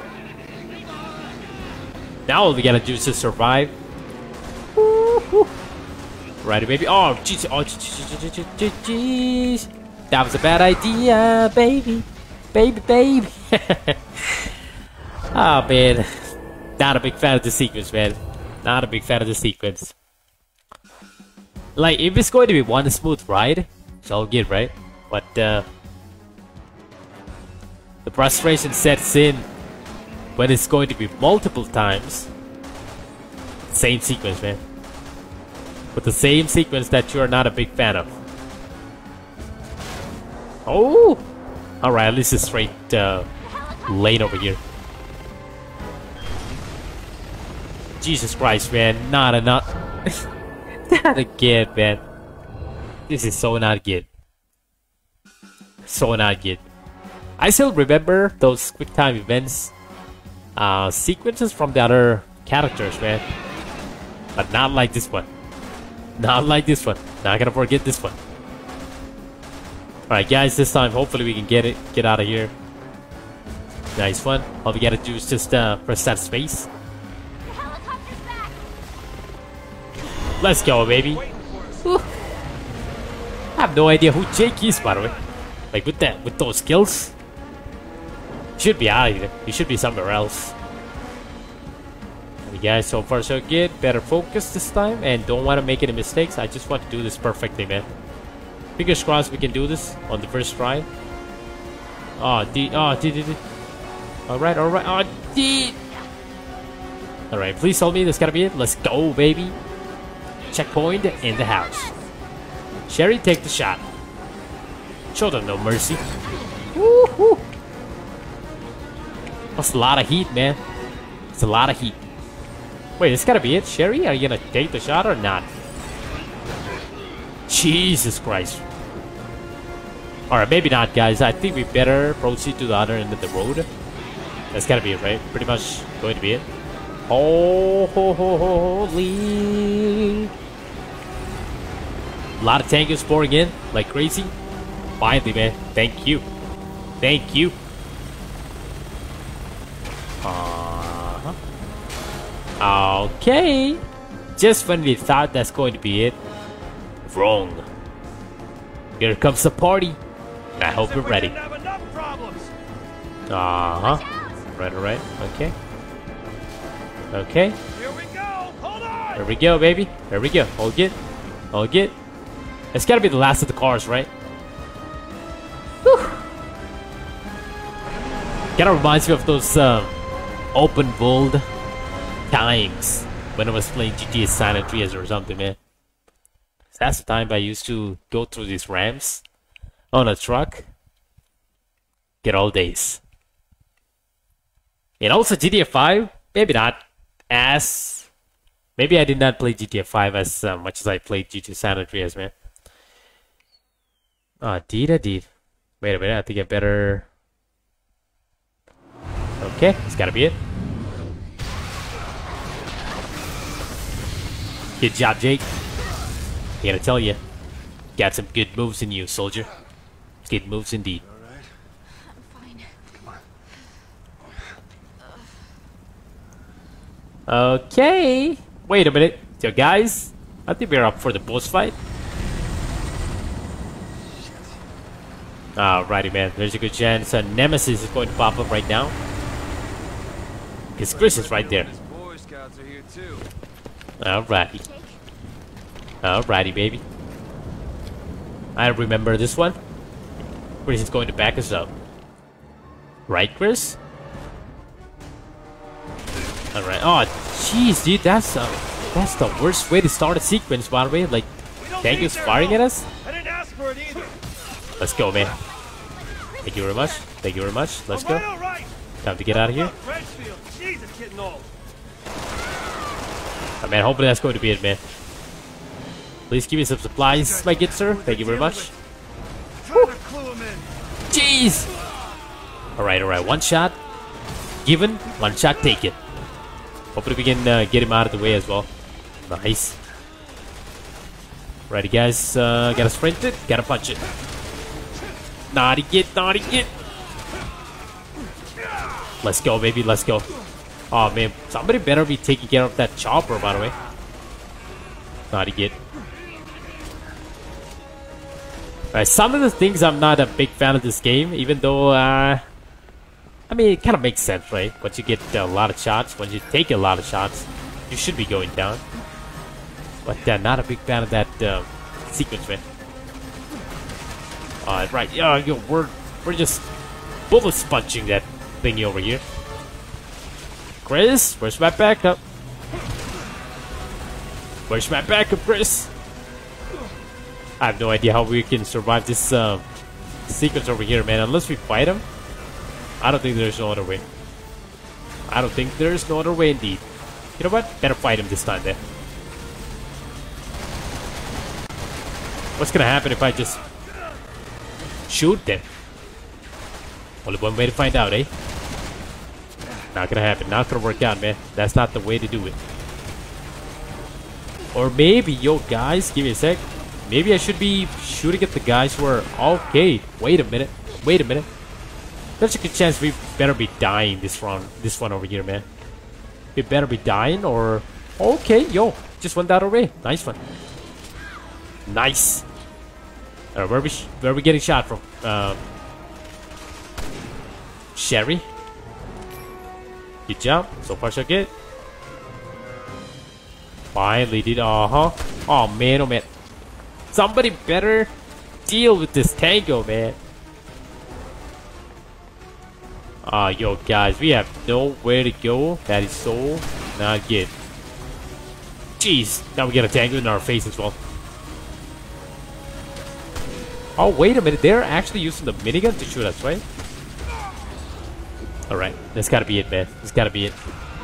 Now all we gotta do is just survive. Right, baby. Oh, jeez. Oh, jeez. That was a bad idea, baby. Baby, baby. oh, man. Not a big fan of the sequence, man. Not a big fan of the sequence. Like, if it's going to be one smooth ride, it's all good, right? But, uh... The frustration sets in when it's going to be multiple times. Same sequence, man. With the same sequence that you are not a big fan of. Oh! Alright, at least it's straight uh, lane over here. Jesus Christ, man. Not enough. not again, man. This is so not good. So not good. I still remember those quick time events uh, sequences from the other characters, man. But not like this one. Not like this one. Not gonna forget this one. Alright guys, this time hopefully we can get it, get out of here. Nice one. All we gotta do is just uh, press that space. Let's go, baby. I have no idea who Jake is, by the way. Like with that, with those skills, should be out of here. He should be somewhere else. Guys, so far so good. Better focus this time, and don't want to make any mistakes. I just want to do this perfectly, man. Fingers crossed we can do this on the first try. Oh, D. Oh, D. D. D. All right, all right. Oh, D. All right, please tell me this gotta be it. Let's go, baby. Checkpoint in the house. Sherry, take the shot. Show them no mercy. Woo-hoo. That's a lot of heat, man. It's a lot of heat. Wait, this gotta be it, Sherry? Are you gonna take the shot or not? Jesus Christ. Alright, maybe not, guys. I think we better proceed to the other end of the road. That's gotta be it, right? Pretty much going to be it. Oh, ho, ho, ho, holy. A lot of tankers pouring in like crazy. Finally, man. Thank you. Thank you. Uh huh. Okay. Just when we thought that's going to be it. Wrong. Here comes the party. I hope you're ready. didn't have enough problems. Uh huh. Right, alright. Okay. Okay. Here we go. Hold on. There we go, baby. Here we go. All good. All good. It's gotta be the last of the cars, right? Whew. Kinda reminds me of those um, open world times when I was playing GTA San Andreas or something, man. That's the time I used to go through these ramps on a truck. Get all days. And also GTA 5, maybe not as maybe I did not play GTA 5 as uh, much as I played GTA San Andreas, man. Ah, did I did. Wait a minute, I think I better. Okay, it's gotta be it. Good job, Jake. I gotta tell you, Got some good moves in you, soldier. Good moves indeed. Okay. Wait a minute. So guys, I think we're up for the boss fight. Alrighty man, there's a good chance a Nemesis is going to pop up right now. Because Chris is right there. His. Alrighty. Alrighty baby. I remember this one. Chris is going to back us up. Right Chris? Alright. Oh jeez dude, that's uh, that's the worst way to start a sequence by the way. Like their firing at us? I didn't ask for it either. Let's go, man. Thank you very much. Thank you very much. Let's go. Time to get out of here. Fuck Redfield. Jeez, it's getting old. Oh, man, hopefully that's going to be it, man. Please give me some supplies, my good sir. Thank you very much. Trying to clue him in. Jeez! Alright, alright. One shot given, one shot taken. Hopefully we can uh, get him out of the way as well. Nice. Righty, guys. Uh, gotta sprint it, gotta punch it. Naughty get, naughty get. Let's go, baby, let's go. Oh man, somebody better be taking care of that chopper, by the way. Naughty get. Alright, some of the things I'm not a big fan of this game, even though, uh, I mean, it kind of makes sense, right? Once you get a lot of shots, once you take a lot of shots, you should be going down. But uh, not a big fan of that um, sequence, man. Uh, right, yeah, yo, we're we're just bullet sponging that thingy over here. Chris, where's my backup? Where's my backup, Chris? I have no idea how we can survive this um, sequence over here, man. Unless we fight him, I don't think there's no other way. I don't think there's no other way, indeed. You know what? Better fight him this time, then. What's gonna happen if I just shoot them? Only one way to find out, eh? Not gonna happen. Not gonna work out, man. That's not the way to do it. Or maybe, yo, guys, give me a sec. Maybe I should be shooting at the guys who are okay. Wait a minute. Wait a minute. There's a good chance we better be dying this round. This one over here, man. We better be dying, or okay, yo, just went that away. Nice one. Nice. Uh, where we sh- where we getting shot from? Um, Sherry. Good job. So far, so good. Finally did. Uh huh. Oh man, oh man. Somebody better deal with this tango, man. Ah, yo, guys, we have nowhere to go. That is so not good. Jeez, now we get a tango in our face as well. Oh, wait a minute. They're actually using the minigun to shoot us, right? Alright, that's gotta be it, man. That's gotta be it.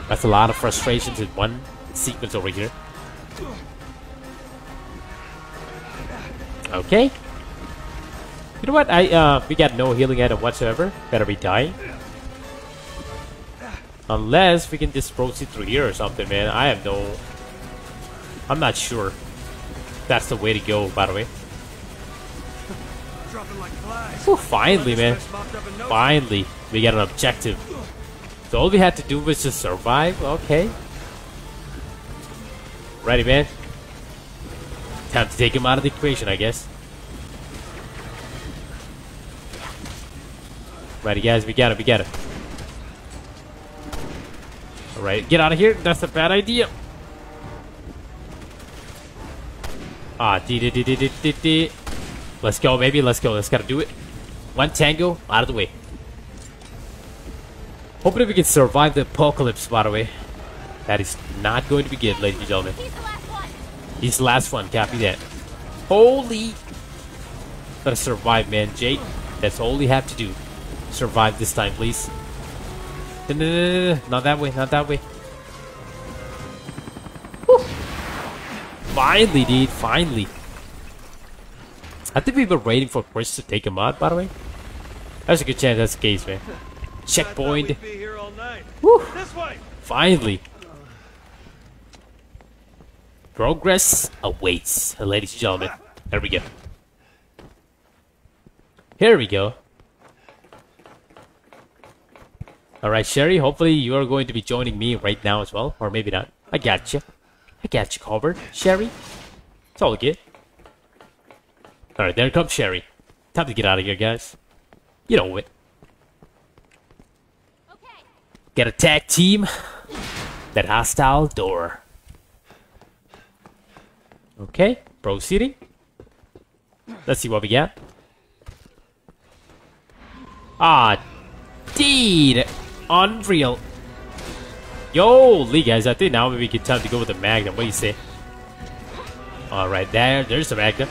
That's a lot of frustrations in one sequence over here. Okay. You know what? I uh we got no healing item whatsoever. Better be dying. Unless we can just proceed through here or something, man. I have no I'm not sure. That's the way to go, by the way. Whew, finally, man. Finally, we got an objective. So all we had to do was just survive. Okay. Ready, man. Time to take him out of the equation, I guess. Ready, guys. We got it. We got it. All right, get out of here. That's a bad idea. Ah, dee dee dee dee dee dee. Let's go, baby. Let's go. Let's gotta do it. One tango out of the way. Hopefully we can survive the apocalypse, by the way. That is not going to be good, ladies and gentlemen. He's the last one. He's the last one, copy that. Holy! Gotta survive, man. Jake, that's all you have to do. Survive this time, please. No, no, no, no, no. Not that way, not that way. Whew. Finally, dude, finally. I think we've been waiting for Chris to take him out, by the way. There's a good chance that's the case, man. Checkpoint. we'd be here all night. Whew. This way. Finally. Progress awaits, ladies and gentlemen. There we go. Here we go. Alright, Sherry, hopefully you are going to be joining me right now as well. Or maybe not. I got you. I got you covered. Sherry? It's all good. Alright, there comes Sherry. Time to get out of here, guys. You know it. Okay. Get a tag team. That hostile door. Okay, proceeding. Let's see what we get. Ah, dude, unreal. Yo, Lee guys, I think now maybe we get time to go with the Magnum. What do you say? All right, there, there's the Magnum.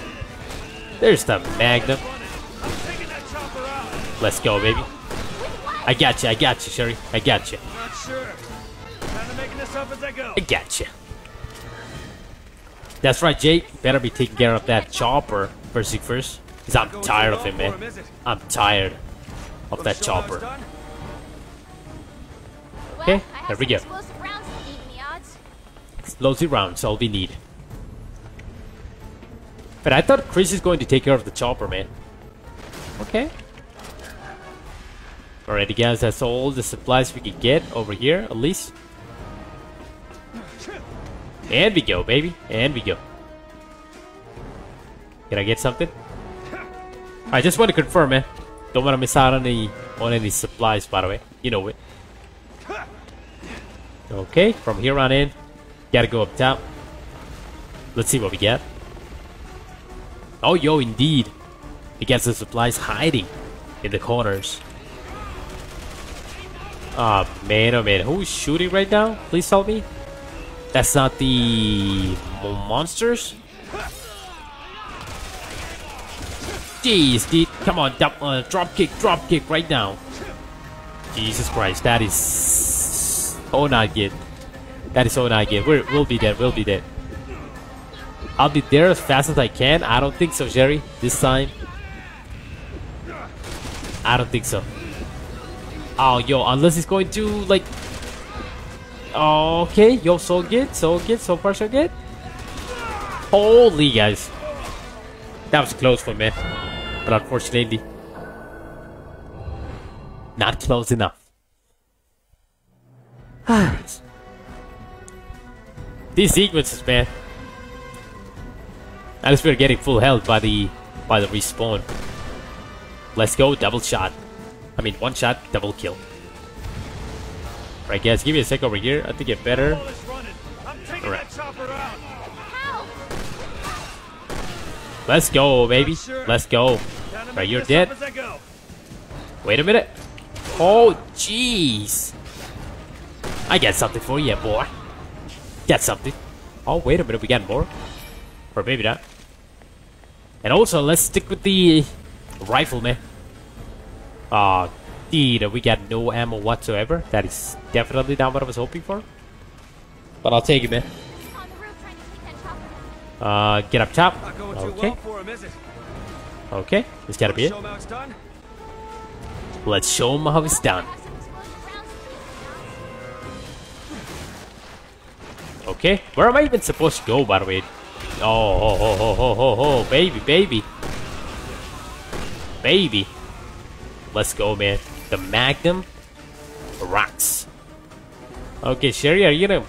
There's the Magnum. I'm taking that chopper out. Let's go, baby. I got you. I got you, Sherry. I got you. Not sure. Kind of making this up as I go. I got you. That's right, Jake. Better be taking care of that chopper first thing first. Cause I'm tired of him, man. him. I'm tired of that Wanna show how it's chopper. Okay, I there we go. explosive rounds to even the odds. Explosive rounds, all we need. But I thought Chris is going to take care of the chopper, man. Okay. Alrighty, guys, that's all the supplies we can get over here, at least. And we go, baby. And we go. Can I get something? I just want to confirm, man. Don't want to miss out on any on any supplies, by the way. You know it. Okay, from here on in, gotta go up top. Let's see what we get. Oh, yo, indeed. We got some supplies hiding in the corners. Ah, man, oh man. Who's shooting right now? Please tell me. That's not the monsters? Jeez, dude. Come on, drop, uh, drop kick, drop kick right now. Jesus Christ, that is so not good. That is so not good. We're, we'll be dead, we'll be dead. I'll be there as fast as I can. I don't think so, Jerry. This time. I don't think so. Oh, yo, unless he's going to, like... Okay, yo, so good, so good, so far so good. Holy, guys. That was close for me. But unfortunately... Not close enough. These sequences, man. At least we're getting full health by the by the respawn. Let's go, double shot. I mean, one shot, double kill. Right, guys, give me a sec over here. I think it better. Ball is running. I'm taking Alright. that chopper out. How? Let's go, baby. Let's go. Right, you're dead. up as I go. Wait a minute. Oh, jeez. I got something for you, boy. Got something. Oh, wait a minute. We got more. Or maybe not. And also, let's stick with the rifle, man. Ah, dude, we got no ammo whatsoever. That is definitely not what I was hoping for. But I'll take it, man. He's on the roof trying to take that chopper. Uh, get up top. Not going too Okay, well for him, is it? okay. This gotta be it. Show him how it's done? Let's show him how it's done. I have some explosive rounds to even the odds. Okay, where am I even supposed to go, by the way? Oh, oh, oh, oh, oh, oh, oh, baby, baby. Baby. Let's go, man. The Magnum rocks. Okay, Sherry, are you gonna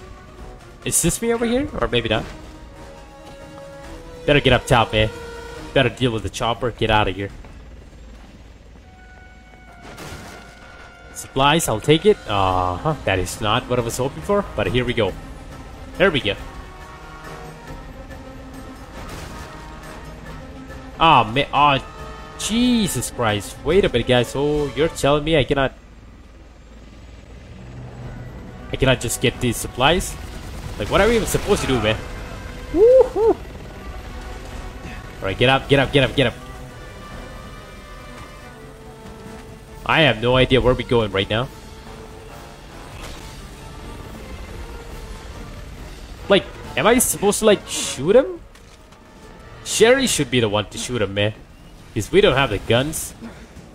assist me over here? Or maybe not? Better get up top, man. Better deal with the chopper. Get out of here. Supplies, I'll take it. Uh huh. That is not what I was hoping for, but here we go. There we go. Ah, man. Ah, Jesus Christ. Wait a minute, guys. So, you're telling me I cannot... I cannot just get these supplies? Like, what are we even supposed to do, man? Woohoo! Alright, get up, get up, get up, get up. I have no idea where we're going right now. Like, am I supposed to, like, shoot him? Sherry should be the one to shoot him, man. Because we don't have the guns.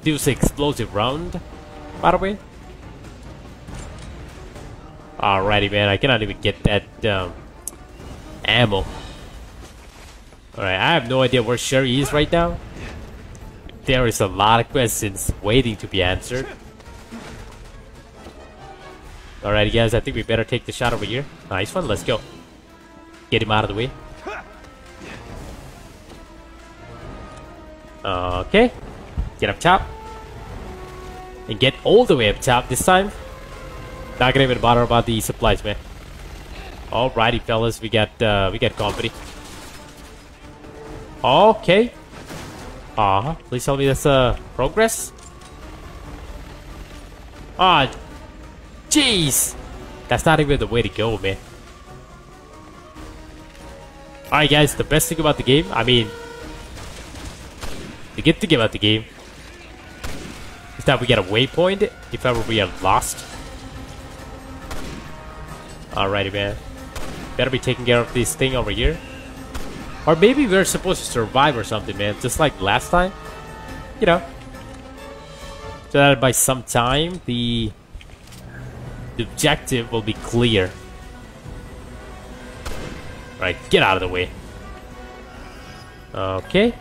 Do Use explosive round, by the way. Alrighty, man. I cannot even get that um, ammo. Alright, I have no idea where Sherry is right now. There is a lot of questions waiting to be answered. Alright guys, I think we better take the shot over here. Nice one, let's go. Get him out of the way. Okay. Get up top. And get all the way up top this time. Not gonna even bother about the supplies, man. Alrighty, fellas, we got uh, we got company. Okay. Uh huh. Please tell me that's uh progress. Ah, jeez. That's not even the way to go, man. Alright, guys. The best thing about the game, I mean, the good thing about the game is that we get a waypoint if ever we are lost. Alrighty, man. Better be taking care of this thing over here. Or maybe we're supposed to survive or something, man. Just like last time. You know. So that by some time, the, the objective will be clear. Right, get out of the way. Okay.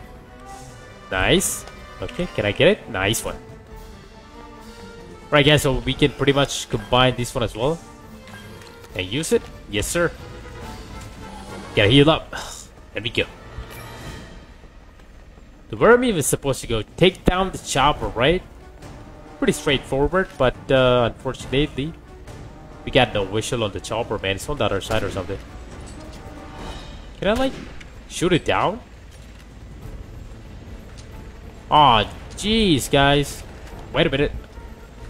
Nice. Okay, can I get it? Nice one. Right, guys, so we can pretty much combine this one as well. And use it? Yes, sir. Gotta heal up. There we go. The Vermin is supposed to go take down the chopper, right? Pretty straightforward, but uh, unfortunately, we got no whistle on the chopper, man. It's on the other side or something. Can I, like, shoot it down? Aw, oh, jeez, guys. Wait a minute.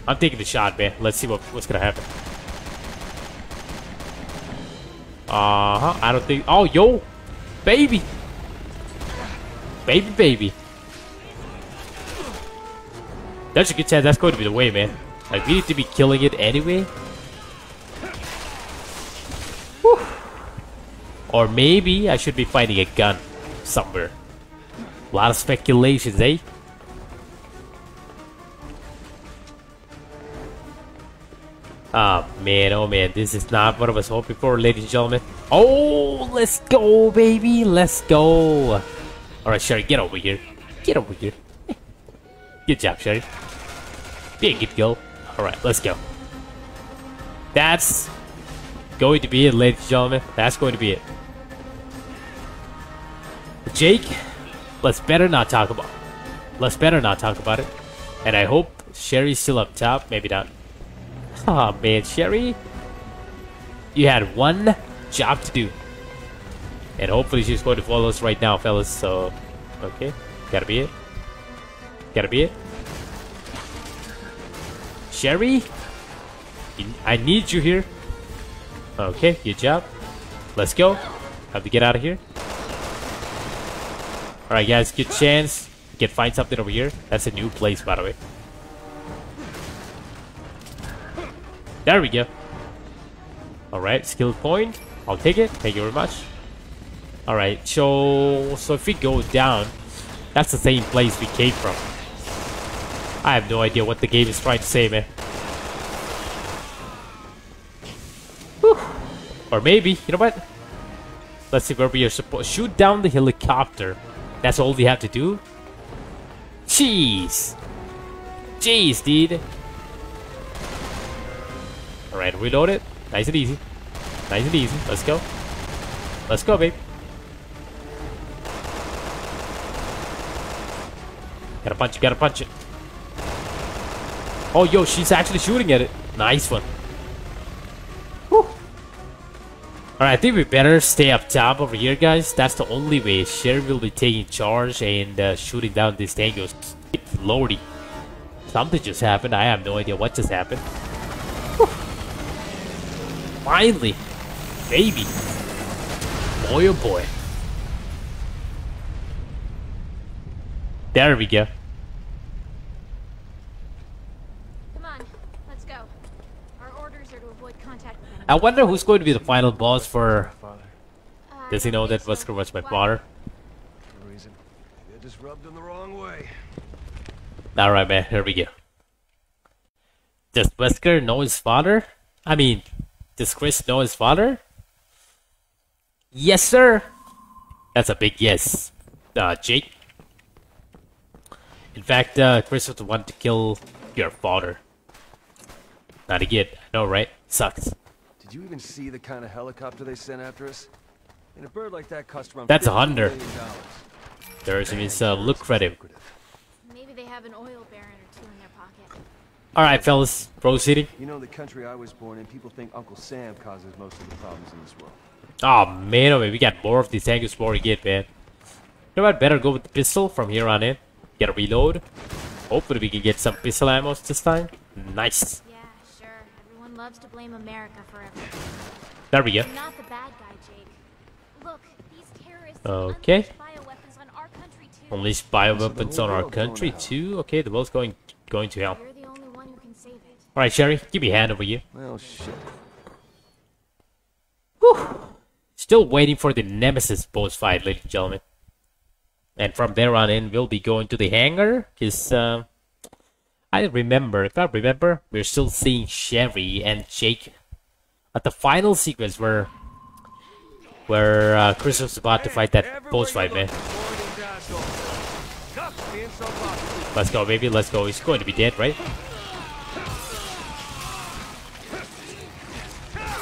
I'm taking the shot, man. Let's see what, what's gonna happen. Uh-huh. I don't think... Oh, yo! Baby! Baby, baby. There's a good chance that's going to be the way, man. Like, we need to be killing it anyway. Whew. Or maybe I should be finding a gun somewhere. A lot of speculations, eh? Oh man, oh man, this is not what I was hoping for, ladies and gentlemen. Oh, let's go, baby, let's go. Alright, Sherry, get over here. Get over here. Good job, Sherry. Be a good girl. Alright, let's go. That's going to be it, ladies and gentlemen. That's going to be it. Jake, let's better not talk about it. Let's better not talk about it. And I hope Sherry's still up top. Maybe not. Oh man, Sherry. You had one job to do. And hopefully she's going to follow us right now, fellas. So, okay. Gotta be it. Gotta be it. Sherry? I need you here. Okay, good job. Let's go. Have to get out of here. Alright guys, good chance. We can find something over here. That's a new place, by the way. There we go. Alright, skill point. I'll take it. Thank you very much. Alright, so so if we go down, that's the same place we came from. I have no idea what the game is trying to say, man. Whew. Or maybe, you know what? Let's see where we are supposed shoot down the helicopter. That's all we have to do? Jeez. Jeez, dude. Alright, reload it. Nice and easy. Nice and easy. Let's go. Let's go, babe. Gotta punch it, gotta punch it. Oh, yo, she's actually shooting at it. Nice one. Alright, I think we better stay up top over here, guys. That's the only way. Sherry will be taking charge and uh, shooting down these tangos. Lordy. Something just happened. I have no idea what just happened. Finally! Baby! Boy oh boy. There we go. Come on, let's go. Our orders are to avoid contact with I wonder who's going to be the final boss for... Does he know that. Wesker was my Why? father? reason. They're just rubbed him the wrong way. Alright man, here we go. Does Wesker know his father? I mean, does Chris know his father? Yes, sir. That's a big yes. Uh, Jake. In fact, uh, Chris was the one to kill your father. Not again. I know, right? Sucks. Did you even see the kind of helicopter they sent after us? And a bird like that cost around That's a 50 Hunter. million dollars. There's means uh, lucrative. Maybe they have an oil baron or two in their pocket. All right, fellas, proceeding. You know, the country I was born in, people think Uncle Sam causes most of the problems in this world. Oh man, oh man, we got more of these Angus war again, man. You know what? Better go with the pistol from here on in. Get a reload. Hopefully we can get some pistol ammo this time. Nice. Yeah, sure. Everyone loves to blame America for everything. There we go. I'm not the bad guy, Jake. Look, these terrorists Okay. unleashed bioweapons on our country too. Unleash bioweapons on our country out. too. Okay, the world's going going to hell. You're the only one who can save it. All right, Sherry, give me a hand over here. Well, shit. Still waiting for the Nemesis boss fight, ladies and gentlemen. And from there on in, we'll be going to the hangar, because, uh, I remember, if I remember, we're still seeing Sherry and Jake at the final sequence where, where, uh, Chris was about to fight that boss fight, man. Let's go, baby, let's go. He's going to be dead, right?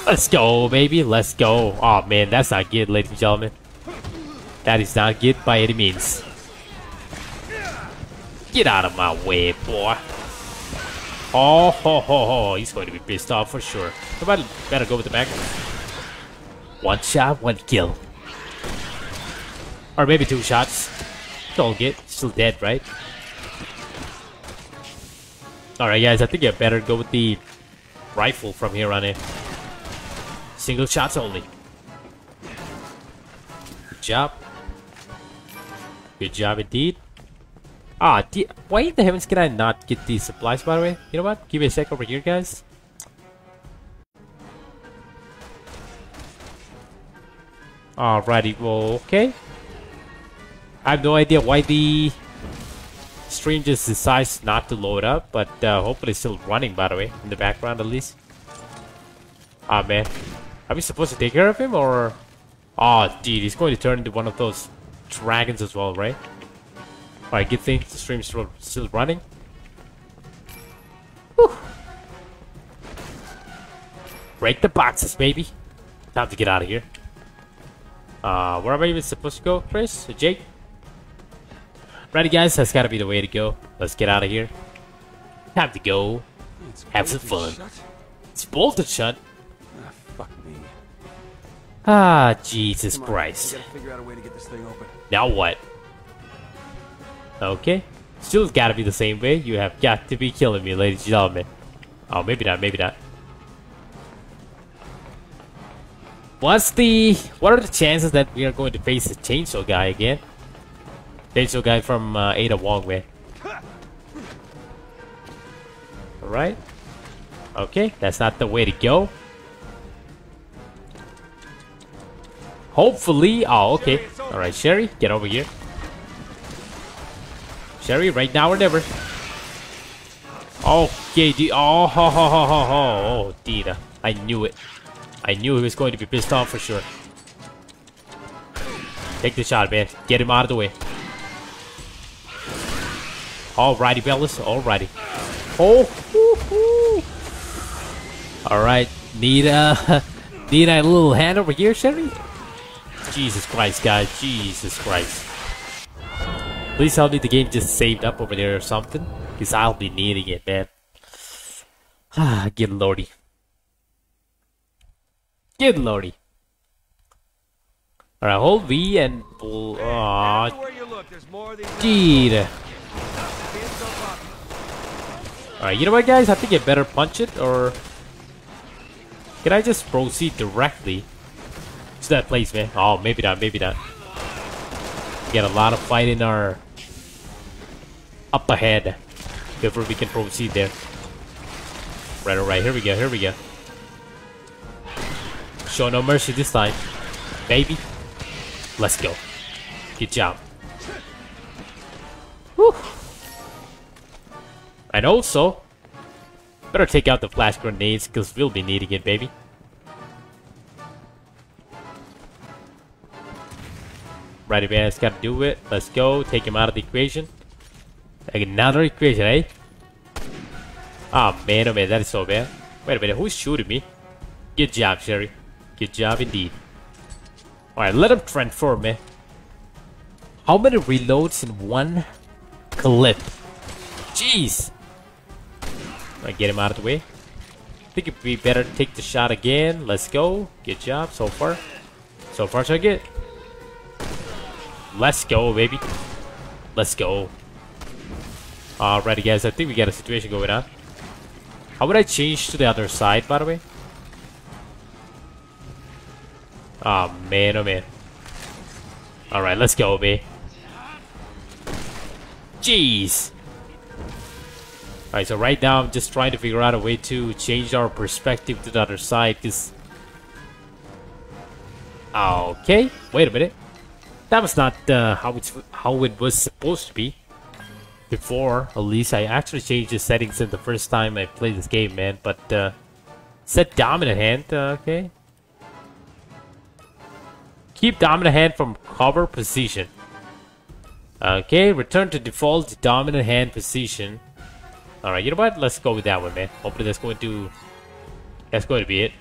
Let's go, baby. Let's go. Oh, man, that's not good, ladies and gentlemen. That is not good by any means. Get out of my way, boy. Oh, ho, ho, ho. He's going to be pissed off for sure. Somebody better go with the back. One shot, one kill. Or maybe two shots. Don't get. Still dead, right? Alright, guys. I think I better go with the rifle from here on in. Single shots only. Good job. Good job indeed. Ah, why in the heavens can I not get these supplies, by the way? You know what? Give me a sec over here, guys. Alrighty, well, okay. I have no idea why the stream just decides not to load up, but uh, hopefully it's still running, by the way, in the background at least. Ah, man. Are we supposed to take care of him, or... Oh, dude, he's going to turn into one of those dragons as well, right? Alright, good thing the stream's still, still running. Whew. Break the boxes, baby. Time to get out of here. Uh, where am I even supposed to go, Chris? Uh, Jake? Righty, guys, that's gotta be the way to go. Let's get out of here. Time to go. Have some fun. It's bolted shut. Ah, fuck me. Ah, Jesus on, Christ. Figure out a way to get this thing open. Now what? Okay. Still gotta be the same way. You have got to be killing me, ladies and gentlemen. Oh, maybe not, maybe not. What's the... What are the chances that we are going to face the chainsaw guy again? Chainsaw guy from uh, Ada Wong, man. Alright. Okay, that's not the way to go. Hopefully... Oh, okay. Alright, Sherry, get over here. Sherry, right now or never. Okay, D oh, ho, ho, ho, ho, ho. Oh, Dita. I knew it. I knew he was going to be pissed off for sure. Take the shot, man. Get him out of the way. Alrighty, fellas. Alrighty. Oh. Alright. Need a, need a little hand over here, Sherry? Jesus Christ, guys. Jesus Christ. Please tell me the game just saved up over there or something. Because I'll be needing it, man. Ah, good lordy. Good lordy. Alright, hold V and. Aw, dude. Alright, you know what, guys? I think I better punch it, or... Can I just proceed directly that place, man? Oh, maybe not, maybe not. We got a lot of fight in our... Up ahead. Before we can proceed there. Right, alright, here we go, here we go. Show no mercy this time. Baby. Let's go. Good job. Whew. And also, better take out the flash grenades because we'll be needing it, baby. Righty, man, it's gotta do it. Let's go. Take him out of the equation. Another equation, eh? Ah, man, oh man, that is so bad. Wait a minute, who's shooting me? Good job, Sherry. Good job indeed. Alright, let him transform, man. How many reloads in one clip? Jeez! I get him out of the way. I think it'd be better to take the shot again. Let's go. Good job so far. So far, so good. Let's go, baby. Let's go. Alrighty, guys. I think we got a situation going on. How would I change to the other side, by the way? Oh, man, oh, man. Alright, let's go, baby. Jeez. Alright, so right now I'm just trying to figure out a way to change our perspective to the other side, because... Okay, wait a minute. That was not uh, how, it's, how it was supposed to be. Before, at least, I actually changed the settings in the first time I played this game, man. But, uh, set dominant hand, uh, okay. Keep dominant hand from cover position. Okay, return to default dominant hand position. Alright, you know what? Let's go with that one, man. Hopefully that's going to... That's going to be it.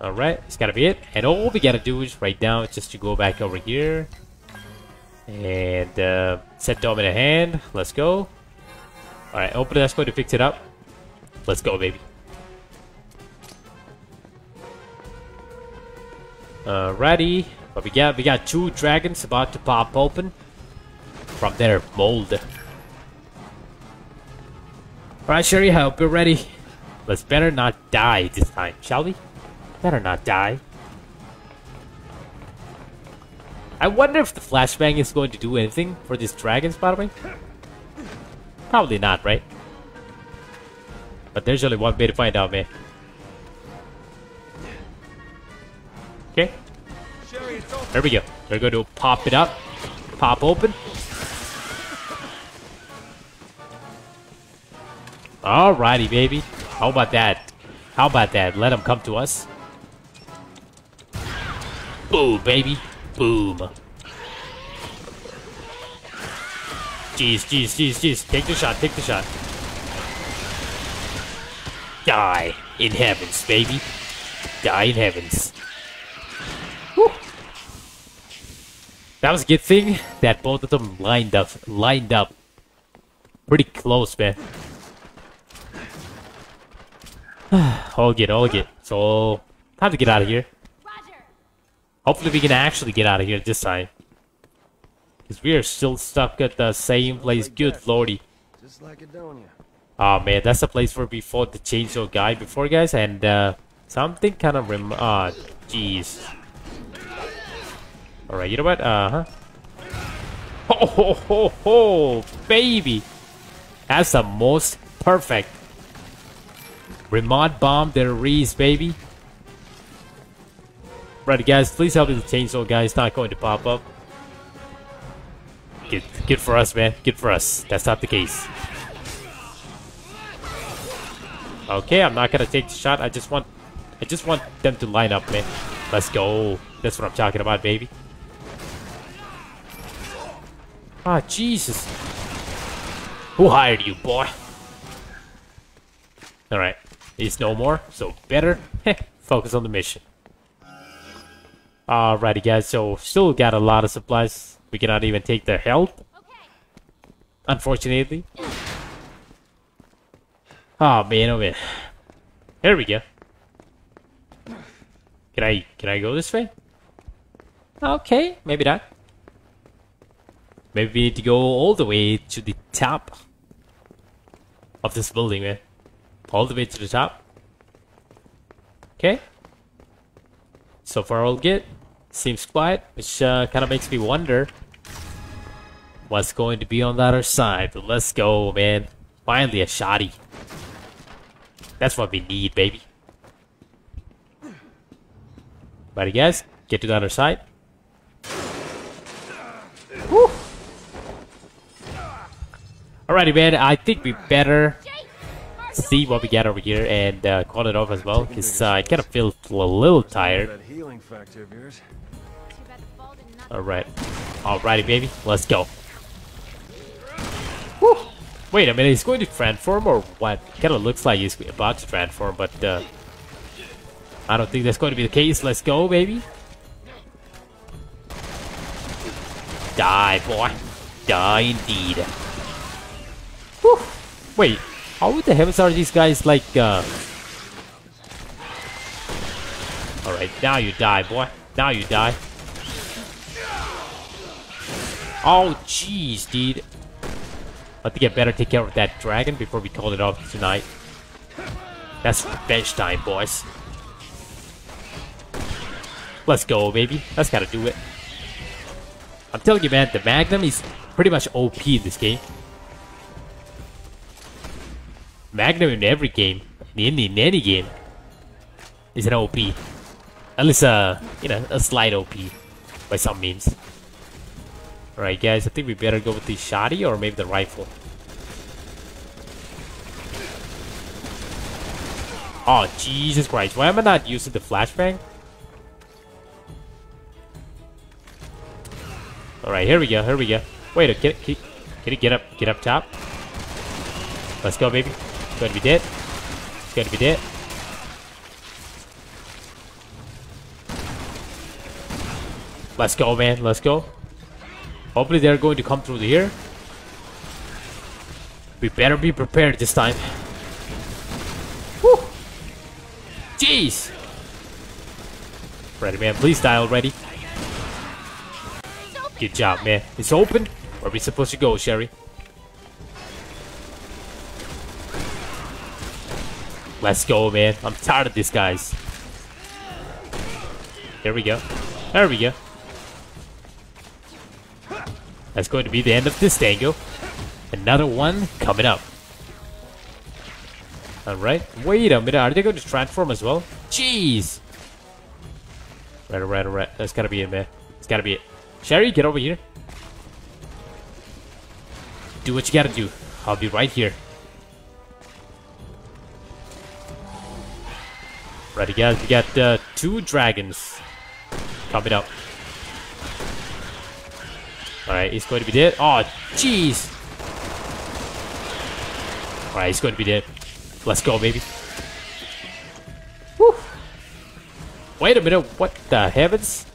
Alright, it's gotta be it. And all we gotta do is right now just to go back over here. And uh, set dominant hand. Let's go. Alright, open that's going to fix it up. Let's go, baby. Alrighty. But we got we got two dragons about to pop open from their mold. Alright, Sherry, I hope you're ready. Let's better not die this time, shall we? Better not die. I wonder if the flashbang is going to do anything for these dragons, by the way. Probably not, right? But there's only one way to find out, man. Okay. There we go. They're going to pop it up. Pop open. Alrighty, baby. How about that? How about that? Let them come to us. Boom, baby. Boom. Jeez, jeez, jeez, jeez. Take the shot, take the shot. Die in heavens, baby. Die in heavens. Whew. That was a good thing that both of them lined up, lined up pretty close, man. all good, all good. So, time to get out of here. Hopefully we can actually get out of here this time. Because we are still stuck at the same place. Good lordy. Just like Edonia. Oh man, that's the place where we fought the chainsaw guy before, guys. And uh, something kind of rem... Ah, jeez. Alright, you know what? Uh-huh. Ho ho ho ho! Baby! That's the most perfect remote bomb there is, baby. Right, guys, please help me the chainsaw guy. It's not going to pop up. Good, good for us, man. Good for us. That's not the case. Okay, I'm not gonna take the shot. I just want, I just want them to line up, man. Let's go. That's what I'm talking about, baby. Ah, Jesus. Who hired you, boy? Alright. It's no more, so better focus on the mission. Alrighty, guys. So, still got a lot of supplies. We cannot even take their health. Unfortunately. Oh man, oh man. Here we go. Can I can I go this way? Okay, maybe not. Maybe we need to go all the way to the top of this building, man. All the way to the top. Okay. So far all good. Seems quiet, which uh, kind of makes me wonder what's going to be on the other side. But let's go, man. Finally a shoddy. That's what we need, baby. Buddy, guys, get to the other side. Woo. Alrighty, man. I think we better see what we get over here and uh, call it off as well, because uh, I kind of feel a little tired. That healing factor of yours. Too bad the ball did not. Alright. Alrighty, baby. Let's go. Whew. Wait a minute, he's going to transform or what? Kind of looks like he's about to transform, but uh, I don't think that's going to be the case. Let's go, baby. Die, boy. Die indeed. Whew. Wait, how the heavens are these guys like, uh... Alright, now you die, boy. Now you die. Oh, jeez, dude. I think I better take care of that dragon before we call it off tonight. That's bench time, boys. Let's go, baby. Let's gotta do it. I'm telling you, man, the Magnum is pretty much OP in this game. Magnum in every game, in, in any game, is an OP. At least, uh, you know, a slight OP by some means. Alright, guys, I think we better go with the shotty or maybe the rifle. Oh, Jesus Christ. Why am I not using the flashbang? Alright, here we go, here we go. Wait, can, can, can he get up, get up top? Let's go, baby. To be dead. It's to be dead. Let's go, man. Let's go. Hopefully they're going to come through here. We better be prepared this time. Woo! Jeez! Ready, man. Please die already. Good job, man. It's open. Where are we supposed to go, Sherry? Let's go, man. I'm tired of these guys. There we go. There we go. That's going to be the end of this tango. Another one coming up. Alright. Wait a minute. Are they going to transform as well? Jeez. Right, right, right. That's gotta be it, man. It's gotta be it. Sherry, get over here. Do what you gotta do. I'll be right here. Ready, guys. We got uh, two dragons coming up. Alright, he's going to be dead. Oh, jeez. Alright, he's going to be dead. Let's go, baby. Whew. Wait a minute. What the heavens?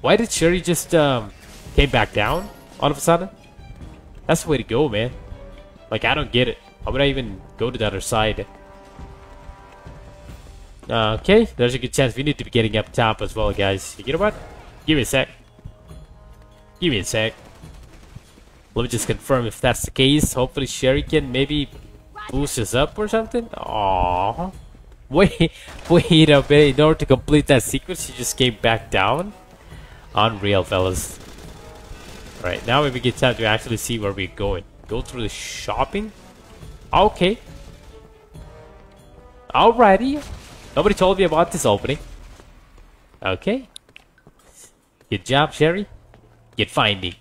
Why did Sherry just um came back down all of a sudden? That's the way to go, man. Like, I don't get it. Why would I even go to the other side? Uh, okay, there's a good chance we need to be getting up top as well, guys. You know what? Give me a sec. Give me a sec. Let me just confirm if that's the case. Hopefully Sherry can maybe boost us up or something. Aww. Wait, wait a minute. In order to complete that sequence, she just came back down? Unreal, fellas. Alright, now we get time to actually see where we're going. Go through the shopping? Okay. Alrighty. Nobody told me about this opening. Okay. Good job, Sherry. Good finding.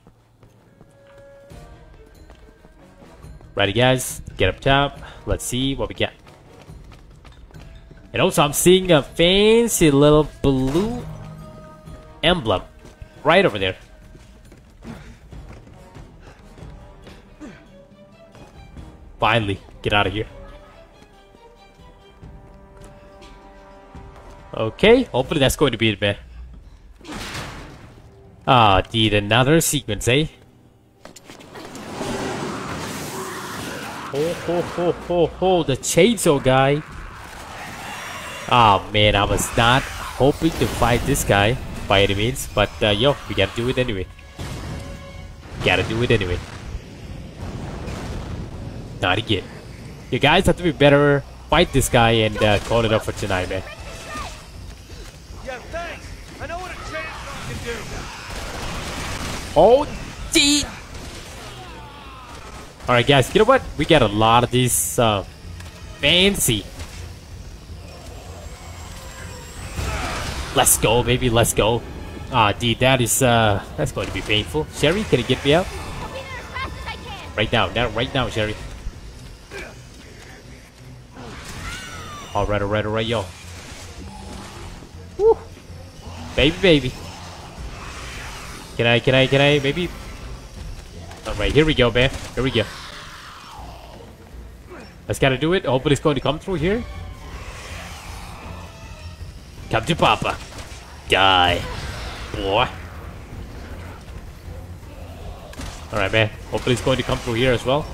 Ready, guys? Get up top. Let's see what we get. And also, I'm seeing a fancy little blue emblem right over there. Finally, get out of here. Okay, hopefully that's going to be it, man. Ah, oh, did another sequence, eh? Ho ho ho ho ho, the chainsaw guy. Oh man, I was not hoping to fight this guy by any means, but uh, yo, we gotta do it anyway. Gotta do it anyway. Not again. You guys have to be better fight this guy and uh, call it up for tonight, man. Oh, gee. Alright, guys, you know what? We got a lot of these uh, fancy. Let's go, baby, let's go. Ah, dude, that is, uh, that's going to be painful. Sherry, can you get me out? Right now, now, right now, Sherry. Alright, alright, alright, yo. Woo. Baby, baby. Can I, can I, can I, maybe Alright, here we go, man. Here we go. Let's gotta do it. Hopefully it's going to come through here. Come to Papa. Die. Boy. Alright, man. Hopefully it's going to come through here as well.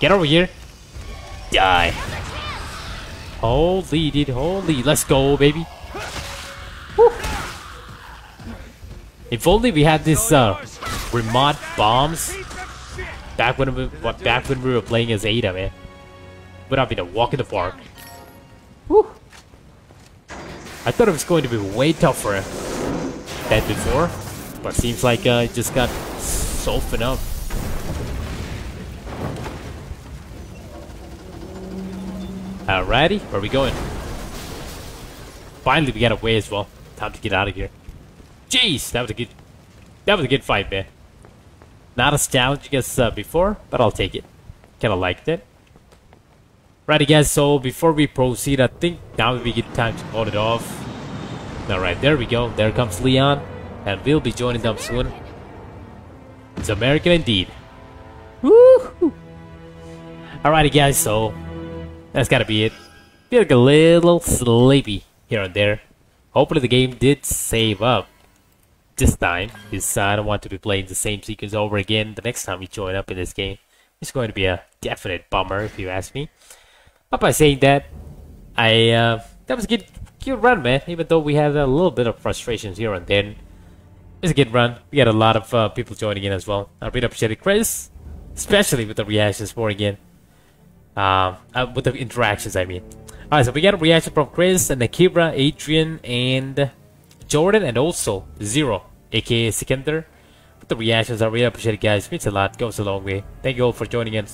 Get over here. Die. Holy, dude. Holy. Let's go, baby. Woo. If only we had this uh, remote bombs back when we back when we were playing as Ada, man. Would have been a walk in the park. Woo. I thought it was going to be way tougher than before, but seems like uh, it just got softened up. Alrighty, where are we going? Finally, we got away as well. Time to get out of here. Jeez, that was a good, that was a good fight, man. Not as challenging as uh, before, but I'll take it. Kinda liked it. Righty guys, so before we proceed, I think now would be a good time to hold it off. Alright, there we go. There comes Leon. And we'll be joining them soon. It's American indeed. Woo! Alrighty guys, so that's gotta be it. Feel like a little sleepy here and there. Hopefully the game did save up this time, because I don't want to be playing the same sequence over again the next time we join up in this game. It's going to be a definite bummer if you ask me. But by saying that, I uh, that was a good, good run, man. Even though we had a little bit of frustrations here and then, it's a good run. We had a lot of uh, people joining in as well. I really appreciate it, Chris, especially with the reactions for again. Um, uh, with the interactions, I mean. Alright, so we got a reaction from Chris and Akira, Adrian, and Jordan, and also Zero, aka Sikender. But the reactions, I really appreciate it, guys. It means a lot, goes a long way. Thank you all for joining and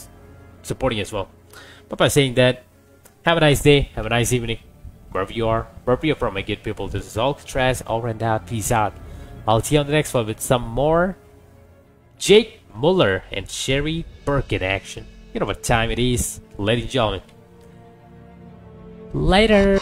supporting as well. But by saying that, have a nice day, have a nice evening, wherever you are, wherever you're from, my good people. This is all Alcatraz, all and out, peace out. I'll see you on the next one with some more Jake Muller and Sherry Birkin action. You know what time it is, ladies and gentlemen. Later.